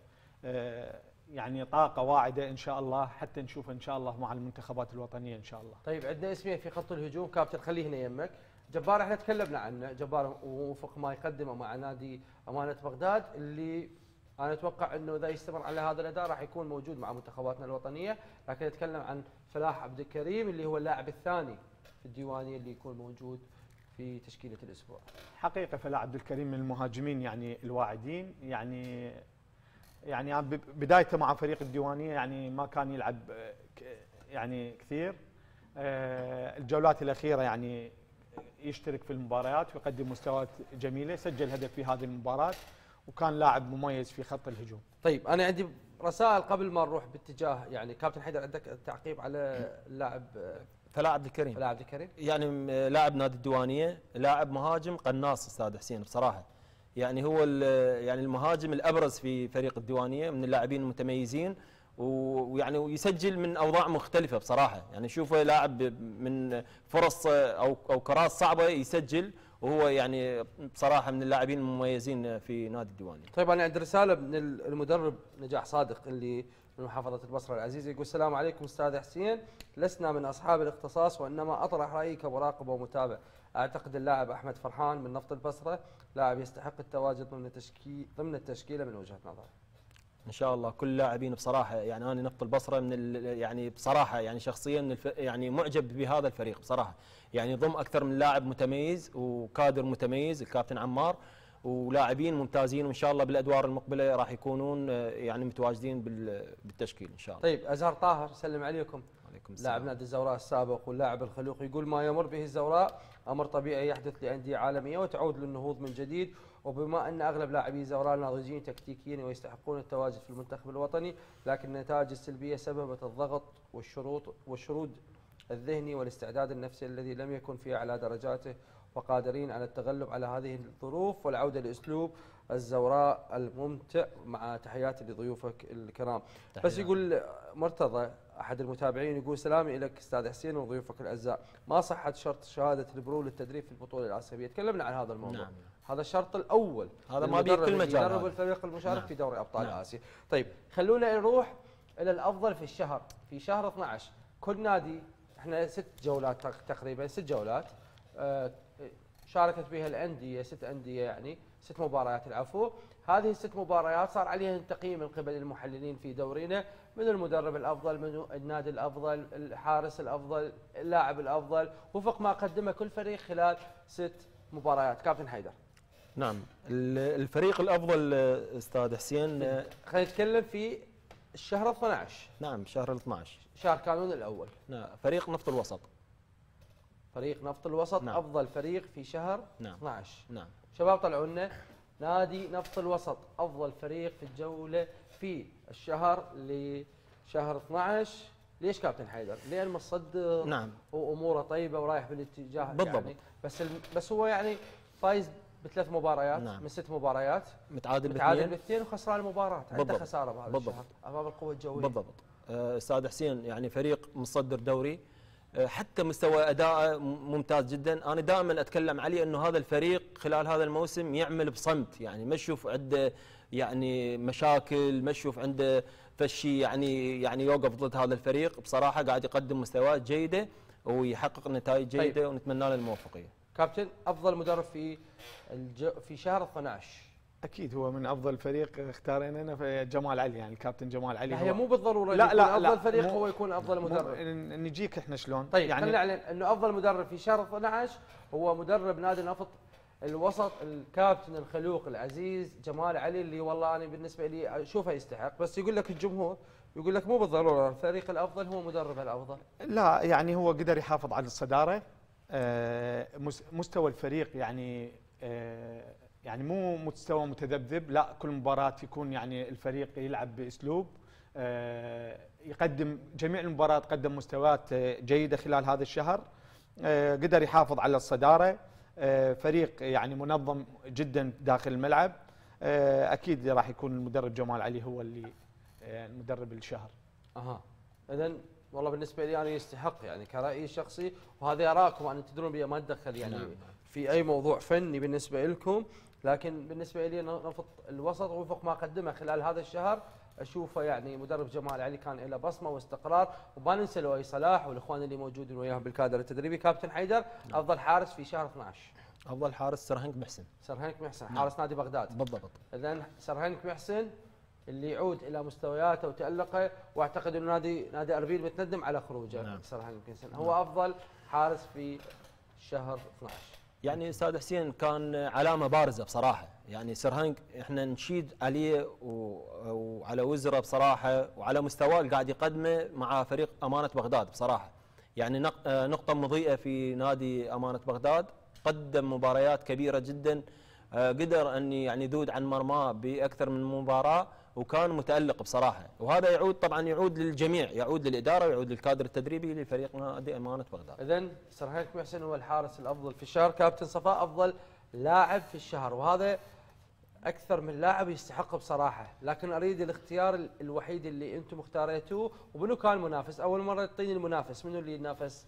آه، يعني طاقة واعدة إن شاء الله حتى نشوفه إن شاء الله مع المنتخبات الوطنية إن شاء الله. طيب عندنا اسمين في خط الهجوم كابتن خليه هنا يمك جبار إحنا تكلمنا عنه. جبار ووفق ما يقدمه مع نادي أمانة بغداد اللي أنا أتوقع إنه إذا يستمر على هذا الأداء راح يكون موجود مع منتخباتنا الوطنية. لكن نتكلم عن فلاح عبد الكريم اللي هو اللاعب الثاني في الديوانية اللي يكون موجود في تشكيلة الأسبوع. حقيقة فلا عبد الكريم من المهاجمين يعني الواعدين. يعني يعني بدايته مع فريق الديوانية يعني ما كان يلعب يعني كثير. آه، الجولات الأخيرة يعني يشترك في المباريات ويقدم مستويات جميلة سجل هدف في هذه المباراة وكان لاعب مميز في خط الهجوم. طيب أنا عندي رسائل قبل ما نروح باتجاه يعني كابتن حيدر عندك تعقيب على اللاعب فلاعب عبد الكريم. فلاح عبد الكريم. يعني لاعب نادي الديوانية لاعب مهاجم قناص أستاذ حسين بصراحة. يعني هو يعني المهاجم الأبرز في فريق الديوانية من اللاعبين المتميزين ويعني ويسجل من أوضاع مختلفة بصراحة. يعني شوفه لاعب من فرص أو أو كرات صعبة يسجل وهو يعني بصراحة من اللاعبين المميزين في نادي الديوانيه طيب أنا عندي رسالة من المدرب نجاح صادق اللي من محافظة البصرة العزيزة يقول السلام عليكم أستاذ حسين. لسنا من أصحاب الاختصاص وإنما أطرح رايي كمراقب ومتابع. أعتقد اللاعب أحمد فرحان من نفط البصرة لاعب يستحق التواجد ضمن تشكيل ضمن التشكيلة من وجهة نظري إن شاء الله كل لاعبين بصراحة يعني أنا نفط البصرة من يعني بصراحة يعني شخصيا يعني معجب بهذا الفريق بصراحة. يعني ضم أكثر من لاعب متميز وكادر متميز الكابتن عمار ولاعبين ممتازين وإن شاء الله بالأدوار المقبلة راح يكونون آه، يعني متواجدين بال- بالتشكيل إن شاء الله. طيب أزهر طاهر سلم عليكم. عليكم لاعب السلام نادي الزوراء السابق واللاعب الخلوق يقول ما يمر به الزوراء أمر طبيعي يحدث لأندية عالمية وتعود للنهوض من جديد. وبما أن أغلب لاعبي الزوراء ناضجين تكتيكيا ويستحقون التواجد في المنتخب الوطني لكن النتائج السلبية سببت الضغط والشروط والشرود الذهني والاستعداد النفسي الذي لم يكن في اعلى درجاته وقادرين على التغلب على هذه الظروف والعودة لأسلوب الزوراء الممتع مع تحياتي لضيوفك الكرام بس تحياتي. يقول مرتضى أحد المتابعين يقول سلامي لك أستاذ حسين وضيوفك الأعزاء ما صحة شرط شهادة البرو للتدريب في البطولة الاسيويه تكلمنا عن هذا الموضوع نعم. هذا الشرط الأول هذا ما بيه كل مجال يدرب. الفريق المشارك نعم. في دوري أبطال نعم. آسيا طيب خلونا نروح إلى الأفضل في الشهر في شهر 12 كل نادي إحنا ست جولات تق- تقريبا ست جولات. آه، شاركت بها الأندية ست أندية يعني ست مباريات العفو. هذه الست مباريات صار عليها تقييم من قبل المحللين في دورينا من المدرب الأفضل من النادي الأفضل الحارس الأفضل اللاعب الأفضل. وفق ما قدمه كل فريق خلال ست مباريات. كابتن حيدر. نعم. ال- الفريق الأفضل آه، أستاذ حسين آه، خلينا نتكلم في الشهر 12 نعم شهر ال 12 شهر كانون الأول. نعم فريق نفط الوسط. فريق نفط الوسط نعم. أفضل فريق في شهر نعم. 12 نعم. شباب طلعوا لنا نادي نفط الوسط أفضل فريق في الجولة في الشهر لشهر 12 ليش كابتن حيدر؟ لأن متصدر نعم. وأموره طيبة ورايح بالاتجاه بالضبط. يعني بس بس هو يعني فايز بثلاث مباريات نعم. من ست مباريات. متعادل متعادل باثنين. وخسران المباراة. عنده بالضبط. خساره بهذا بالضبط. الشهر. أمام القوة الجوية. بالضبط. آه، أستاذ حسين يعني فريق مصدر دوري. آه، حتى مستوى اداءه ممتاز جدا. أنا دائما أتكلم عليه إنه هذا الفريق خلال هذا الموسم يعمل بصمت. يعني ما أشوف عنده يعني مشاكل ما أشوف عنده فشي يعني يعني يوقف ضد هذا الفريق. بصراحة قاعد يقدم مستويات جيدة ويحقق نتائج طيب. جيدة ونتمنى له الموفقية. كابتن أفضل مدرب في الج... في شهر 12 أكيد هو من أفضل فريق اختارينا في جمال علي يعني الكابتن جمال علي هي مو بالضرورة لا، لا لا، لا افضل فريق هو يكون أفضل مدرب. نجيك إحنا شلون؟ طيب يعني خلينا نعلن إنه أفضل مدرب في شهر 12 هو مدرب نادي نفط الوسط الكابتن الخلوق العزيز جمال علي اللي والله أنا بالنسبة لي أشوفه يستحق. بس يقول لك الجمهور يقول لك مو بالضرورة الفريق الأفضل هو مدرب الأفضل. لا يعني هو قدر يحافظ على الصدارة. مستوى الفريق يعني آه، يعني مو مستوى متذبذب لا كل مباراة يكون يعني الفريق يلعب بأسلوب آه، يقدم جميع المباريات قدم مستويات آه، جيدة خلال هذا الشهر آه، قدر يحافظ على الصدارة آه، فريق يعني منظم جدا داخل الملعب آه، أكيد راح يكون المدرب جمال علي هو اللي آه، المدرب الشهر. أها. اذا والله بالنسبة لي أنا يستحق يعني كرايي الشخصي وهذه ارائكم أنا تدرون بي ما أتدخل يعني نعم. في أي موضوع فني بالنسبة لكم. لكن بالنسبة لي نفط الوسط وفق ما قدمه خلال هذا الشهر أشوفه يعني مدرب جمال علي كان له بصمة واستقرار. وما ننسى لؤي صلاح والإخوان اللي موجودين وياه بالكادر التدريبي. كابتن حيدر أفضل حارس في شهر 12 أفضل حارس سرهنك محسن. سرهنك محسن حارس نادي بغداد. بالضبط. اذا سرهنك محسن اللي يعود إلى مستوياته وتألقه وأعتقد إنه نادي نادي أربيل متندم على خروجه نعم. سرهنك محسن هو أفضل حارس في شهر 12 يعني أستاذ حسين كان علامة بارزة بصراحة. يعني سرهنج إحنا نشيد عليه و- وعلى وزره بصراحة وعلى مستواه اللي قاعد يقدمه مع فريق أمانة بغداد بصراحة. يعني نق- آه، نقطة مضيئة في نادي أمانة بغداد قدم مباريات كبيرة جدا آه، قدر أن يعني يذود عن مرماه بأكثر من مباراة. وكان متألق بصراحة. وهذا يعود طبعا يعود للجميع يعود للإدارة ويعود للكادر التدريبي لفريق نادي أمانة بغداد. اذا سرهنك محسن هو الحارس الأفضل في الشهر. كابتن صفاء أفضل لاعب في الشهر. وهذا أكثر من لاعب يستحق بصراحة. لكن أريد الاختيار ال- الوحيد اللي أنتم اختاريتوه. ومنو كان منافس أول مرة تعطيني المنافس. منو اللي ينافس؟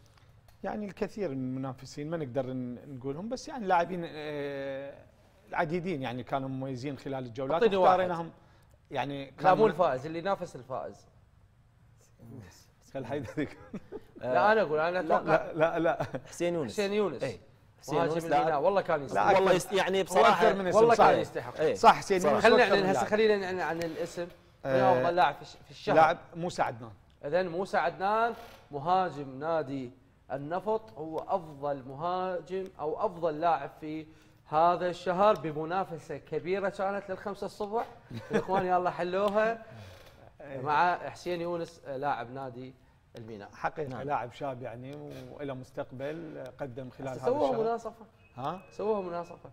يعني الكثير من المنافسين ما نقدر نقولهم بس يعني لاعبين آه، العديدين يعني كانوا مميزين خلال الجولات. واختاريناهم. يعني لا مو الفائز اللي ينافس الفائز. خل حيدر لا أنا أقول أنا لا أتوقع لا لا, لا. حسين يونس. حسين يونس. حسين لاعب والله كان يستحق. والله يعني بصراحة والله كان. يستحق. إيه. صح حسين. يونس خلينا نعلن هسه. خلينا نعلن عن الاسم. من آه، افضل لاعب في الشهر. لاعب موسى عدنان. اذا موسى عدنان مهاجم نادي النفط. هو أفضل مهاجم أو أفضل لاعب في هذا الشهر بمنافسة كبيرة كانت للخمسة الصبح. الاخوان يلا حلوها. مع حسين يونس لاعب نادي الميناء حقيقة نعم. لاعب شاب يعني وله مستقبل قدم خلال هذا سووها الشهر. مناصفة. ها؟ سووها مناصفة.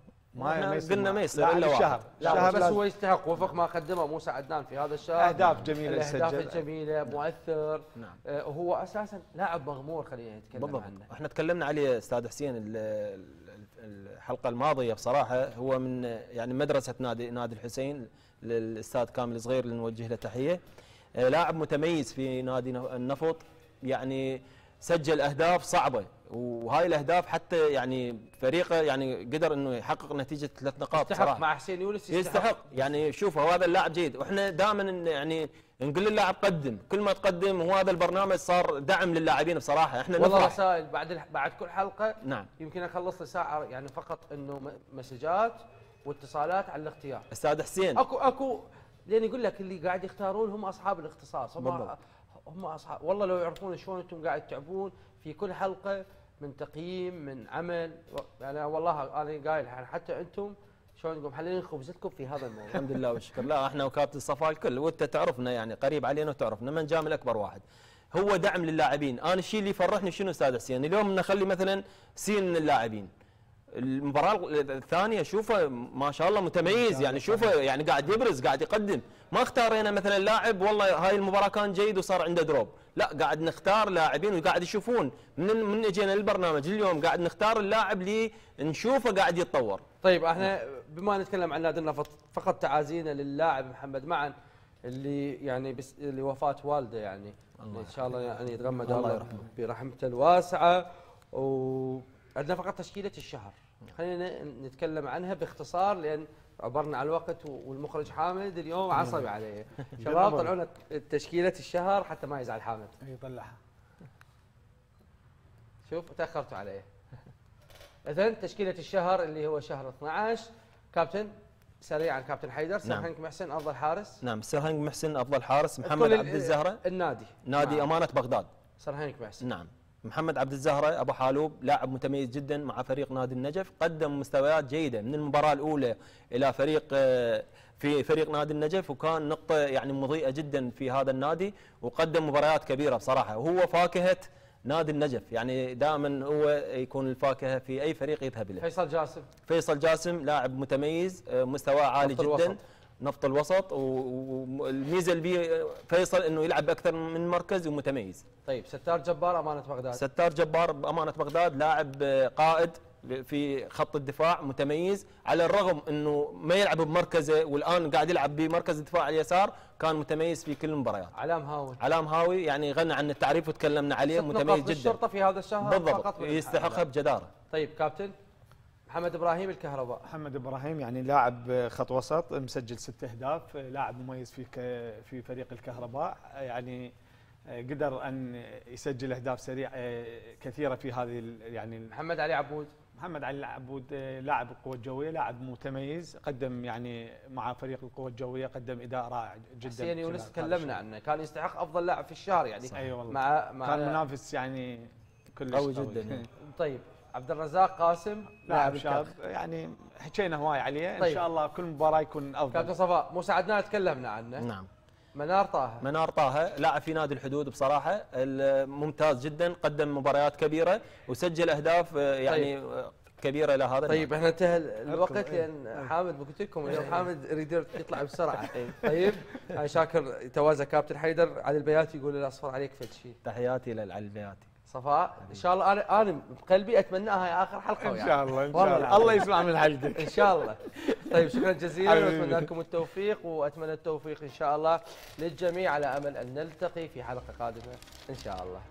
يصير قلنا ما يصير واحد. الشهر. لا شهر بس لازم- هو يستحق. وفق ما قدمه موسى عدنان في هذا الشهر. أهداف جميلة الأهداف سجل الجميلة مؤثر. نعم. آه، هو أساسا لاعب مغمور خلينا نتكلم بالضبط. عنه. إحنا تكلمنا عليه أستاذ حسين الحلقة الماضية بصراحة هو من يعني مدرسة نادي نادي الحسين للأستاذ كامل صغير اللي نوجه له تحية. آه، لاعب متميز في نادي نف- النفط يعني سجل أهداف صعبة. وهاي الأهداف حتى يعني فريقه يعني قدر إنه يحقق نتيجة ثلاث نقاط يستحق صراحة. مع حسين يونس يستحق, يستحق. يعني شوف هو هذا اللاعب جيد. وإحنا دائما يعني نقول للاعب قدم. كل ما تقدم هو هذا البرنامج صار دعم للاعبين بصراحة. إحنا والله نفرح. رسائل بعد بعد كل حلقة. نعم. يمكن أخلص ساعه يعني فقط إنه مسجات واتصالات على الاختيار. أستاذ حسين. اكو اكو لأن يقول لك اللي قاعد يختارون هم أصحاب الاختصاص. هم بالضبط. هم أصحاب. والله لو يعرفون شلون أنتم قاعد تعبون في كل حلقة من تقييم من عمل. يعني والله أنا قايل يعني حتى أنتم شلون تقول محللين خبزتكم في هذا الموضوع. الحمد لله والشكر. لا إحنا وكابتن صفاء الكل وأنت تعرفنا يعني قريب علينا وتعرفنا من جامل اكبر واحد. هو دعم للاعبين. أنا الشيء اللي يفرحني شنو أستاذ حسين؟ اليوم نخلي مثلا سين اللاعبين المباراة الثانية شوفه ما شاء الله متميز. يعني شوفه يعني قاعد يبرز قاعد يقدم. ما اختارينا مثلا لاعب والله هاي المباراة كان جيد وصار عنده دروب. لا قاعد نختار لاعبين وقاعد يشوفون. من من اجينا للبرنامج اليوم قاعد نختار اللاعب اللي نشوفه قاعد يتطور. طيب إحنا بما نتكلم عن نادي النفط فقط تعازينا للاعب محمد معن اللي يعني بس لوفاه والده يعني. إن شاء الله يعني يتغمد الله. برحمته الواسعة. وعندنا فقط تشكيلة الشهر. خلينا نتكلم عنها باختصار لأن عبرنا على الوقت والمخرج حامد اليوم عصبي علي شباب طلعوا لنا تشكيلة الشهر حتى ما يزعل حامد. يطلعها شوف تأخرتوا علي اذا تشكيلة الشهر اللي هو شهر 12 كابتن سريعا كابتن حيدر نعم. سرحنك محسن أفضل حارس. نعم سرهنج محسن أفضل حارس. محمد عبد الزهرة. النادي. نادي نعم. أمانة بغداد. سرحنك محسن. نعم. محمد عبد الزهرة أبو حالوب لاعب متميز جدا مع فريق نادي النجف قدم مستويات جيدة من المباراة الأولى إلى فريق آه، في فريق نادي النجف وكان نقطة يعني مضيئة جدا في هذا النادي وقدم مباريات كبيرة بصراحة. وهو فاكهة نادي النجف يعني دائما هو يكون الفاكهة في أي فريق يذهب إليه. فيصل جاسم. فيصل جاسم لاعب متميز آه، مستواه عالي جدا. الوسط. نفط الوسط والميزة اللي بيه فيصل إنه يلعب أكثر من مركز ومتميز. طيب ستار جبار أمانة بغداد. ستار جبار بامانه بغداد لاعب قائد في خط الدفاع متميز. على الرغم إنه ما يلعب بمركزه والآن قاعد يلعب بمركز الدفاع اليسار كان متميز في كل المباريات. علام هاوي. علام هاوي يعني غنى عن التعريف وتكلمنا عليه متميز جدا. بالشرطه في هذا الشهر بالضبط يستحقها. بجداره طيب كابتن. محمد إبراهيم الكهرباء. محمد إبراهيم يعني لاعب خط وسط مسجل ست أهداف لاعب مميز في ك- في فريق الكهرباء. يعني قدر أن يسجل أهداف سريعة كثيرة في هذه ال- يعني محمد علي عبود. محمد علي العبود لاعب القوة الجوية لاعب متميز قدم يعني مع فريق القوة الجوية قدم أداء رائع جدا حسين يونس تكلمنا عنه كان يستحق أفضل لاعب في الشهر يعني. والله. مع مع كان منافس يعني كلش قوي جداً. طيب. عبد الرزاق قاسم لاعب الكهف. شاب. يعني حكينا هواي عليه. طيب. ان شاء الله كل مباراة يكون كابتن افضل صفاء مو ساعدنا تكلمنا عنه. نعم. منار طه. منار طه. لاعب في نادي الحدود بصراحة. ممتاز جدا قدم مباريات كبيرة وسجل أهداف آه، يعني آه، كبيرة إلى هذا طيب إحنا انتهى الوقت إيه. لأن حامد قلت لكم اليوم حامد يريد يطلع بسرعة. طيب أنا شاكر تواجد كابتن حيدر. علي البياتي يقول الاصفر عليك فد شيء تحياتي للعلبياتي صفاء إن شاء الله أنا أنا بقلبي اتمناها هي آخر حلقة إن. شاء الله إن شاء الله. الله يسمع من حلقتك إن شاء الله طيب شكرا جزيلا. وأتمنى لكم التوفيق وأتمنى التوفيق إن شاء الله للجميع على أمل أن نلتقي في حلقة قادمة إن شاء الله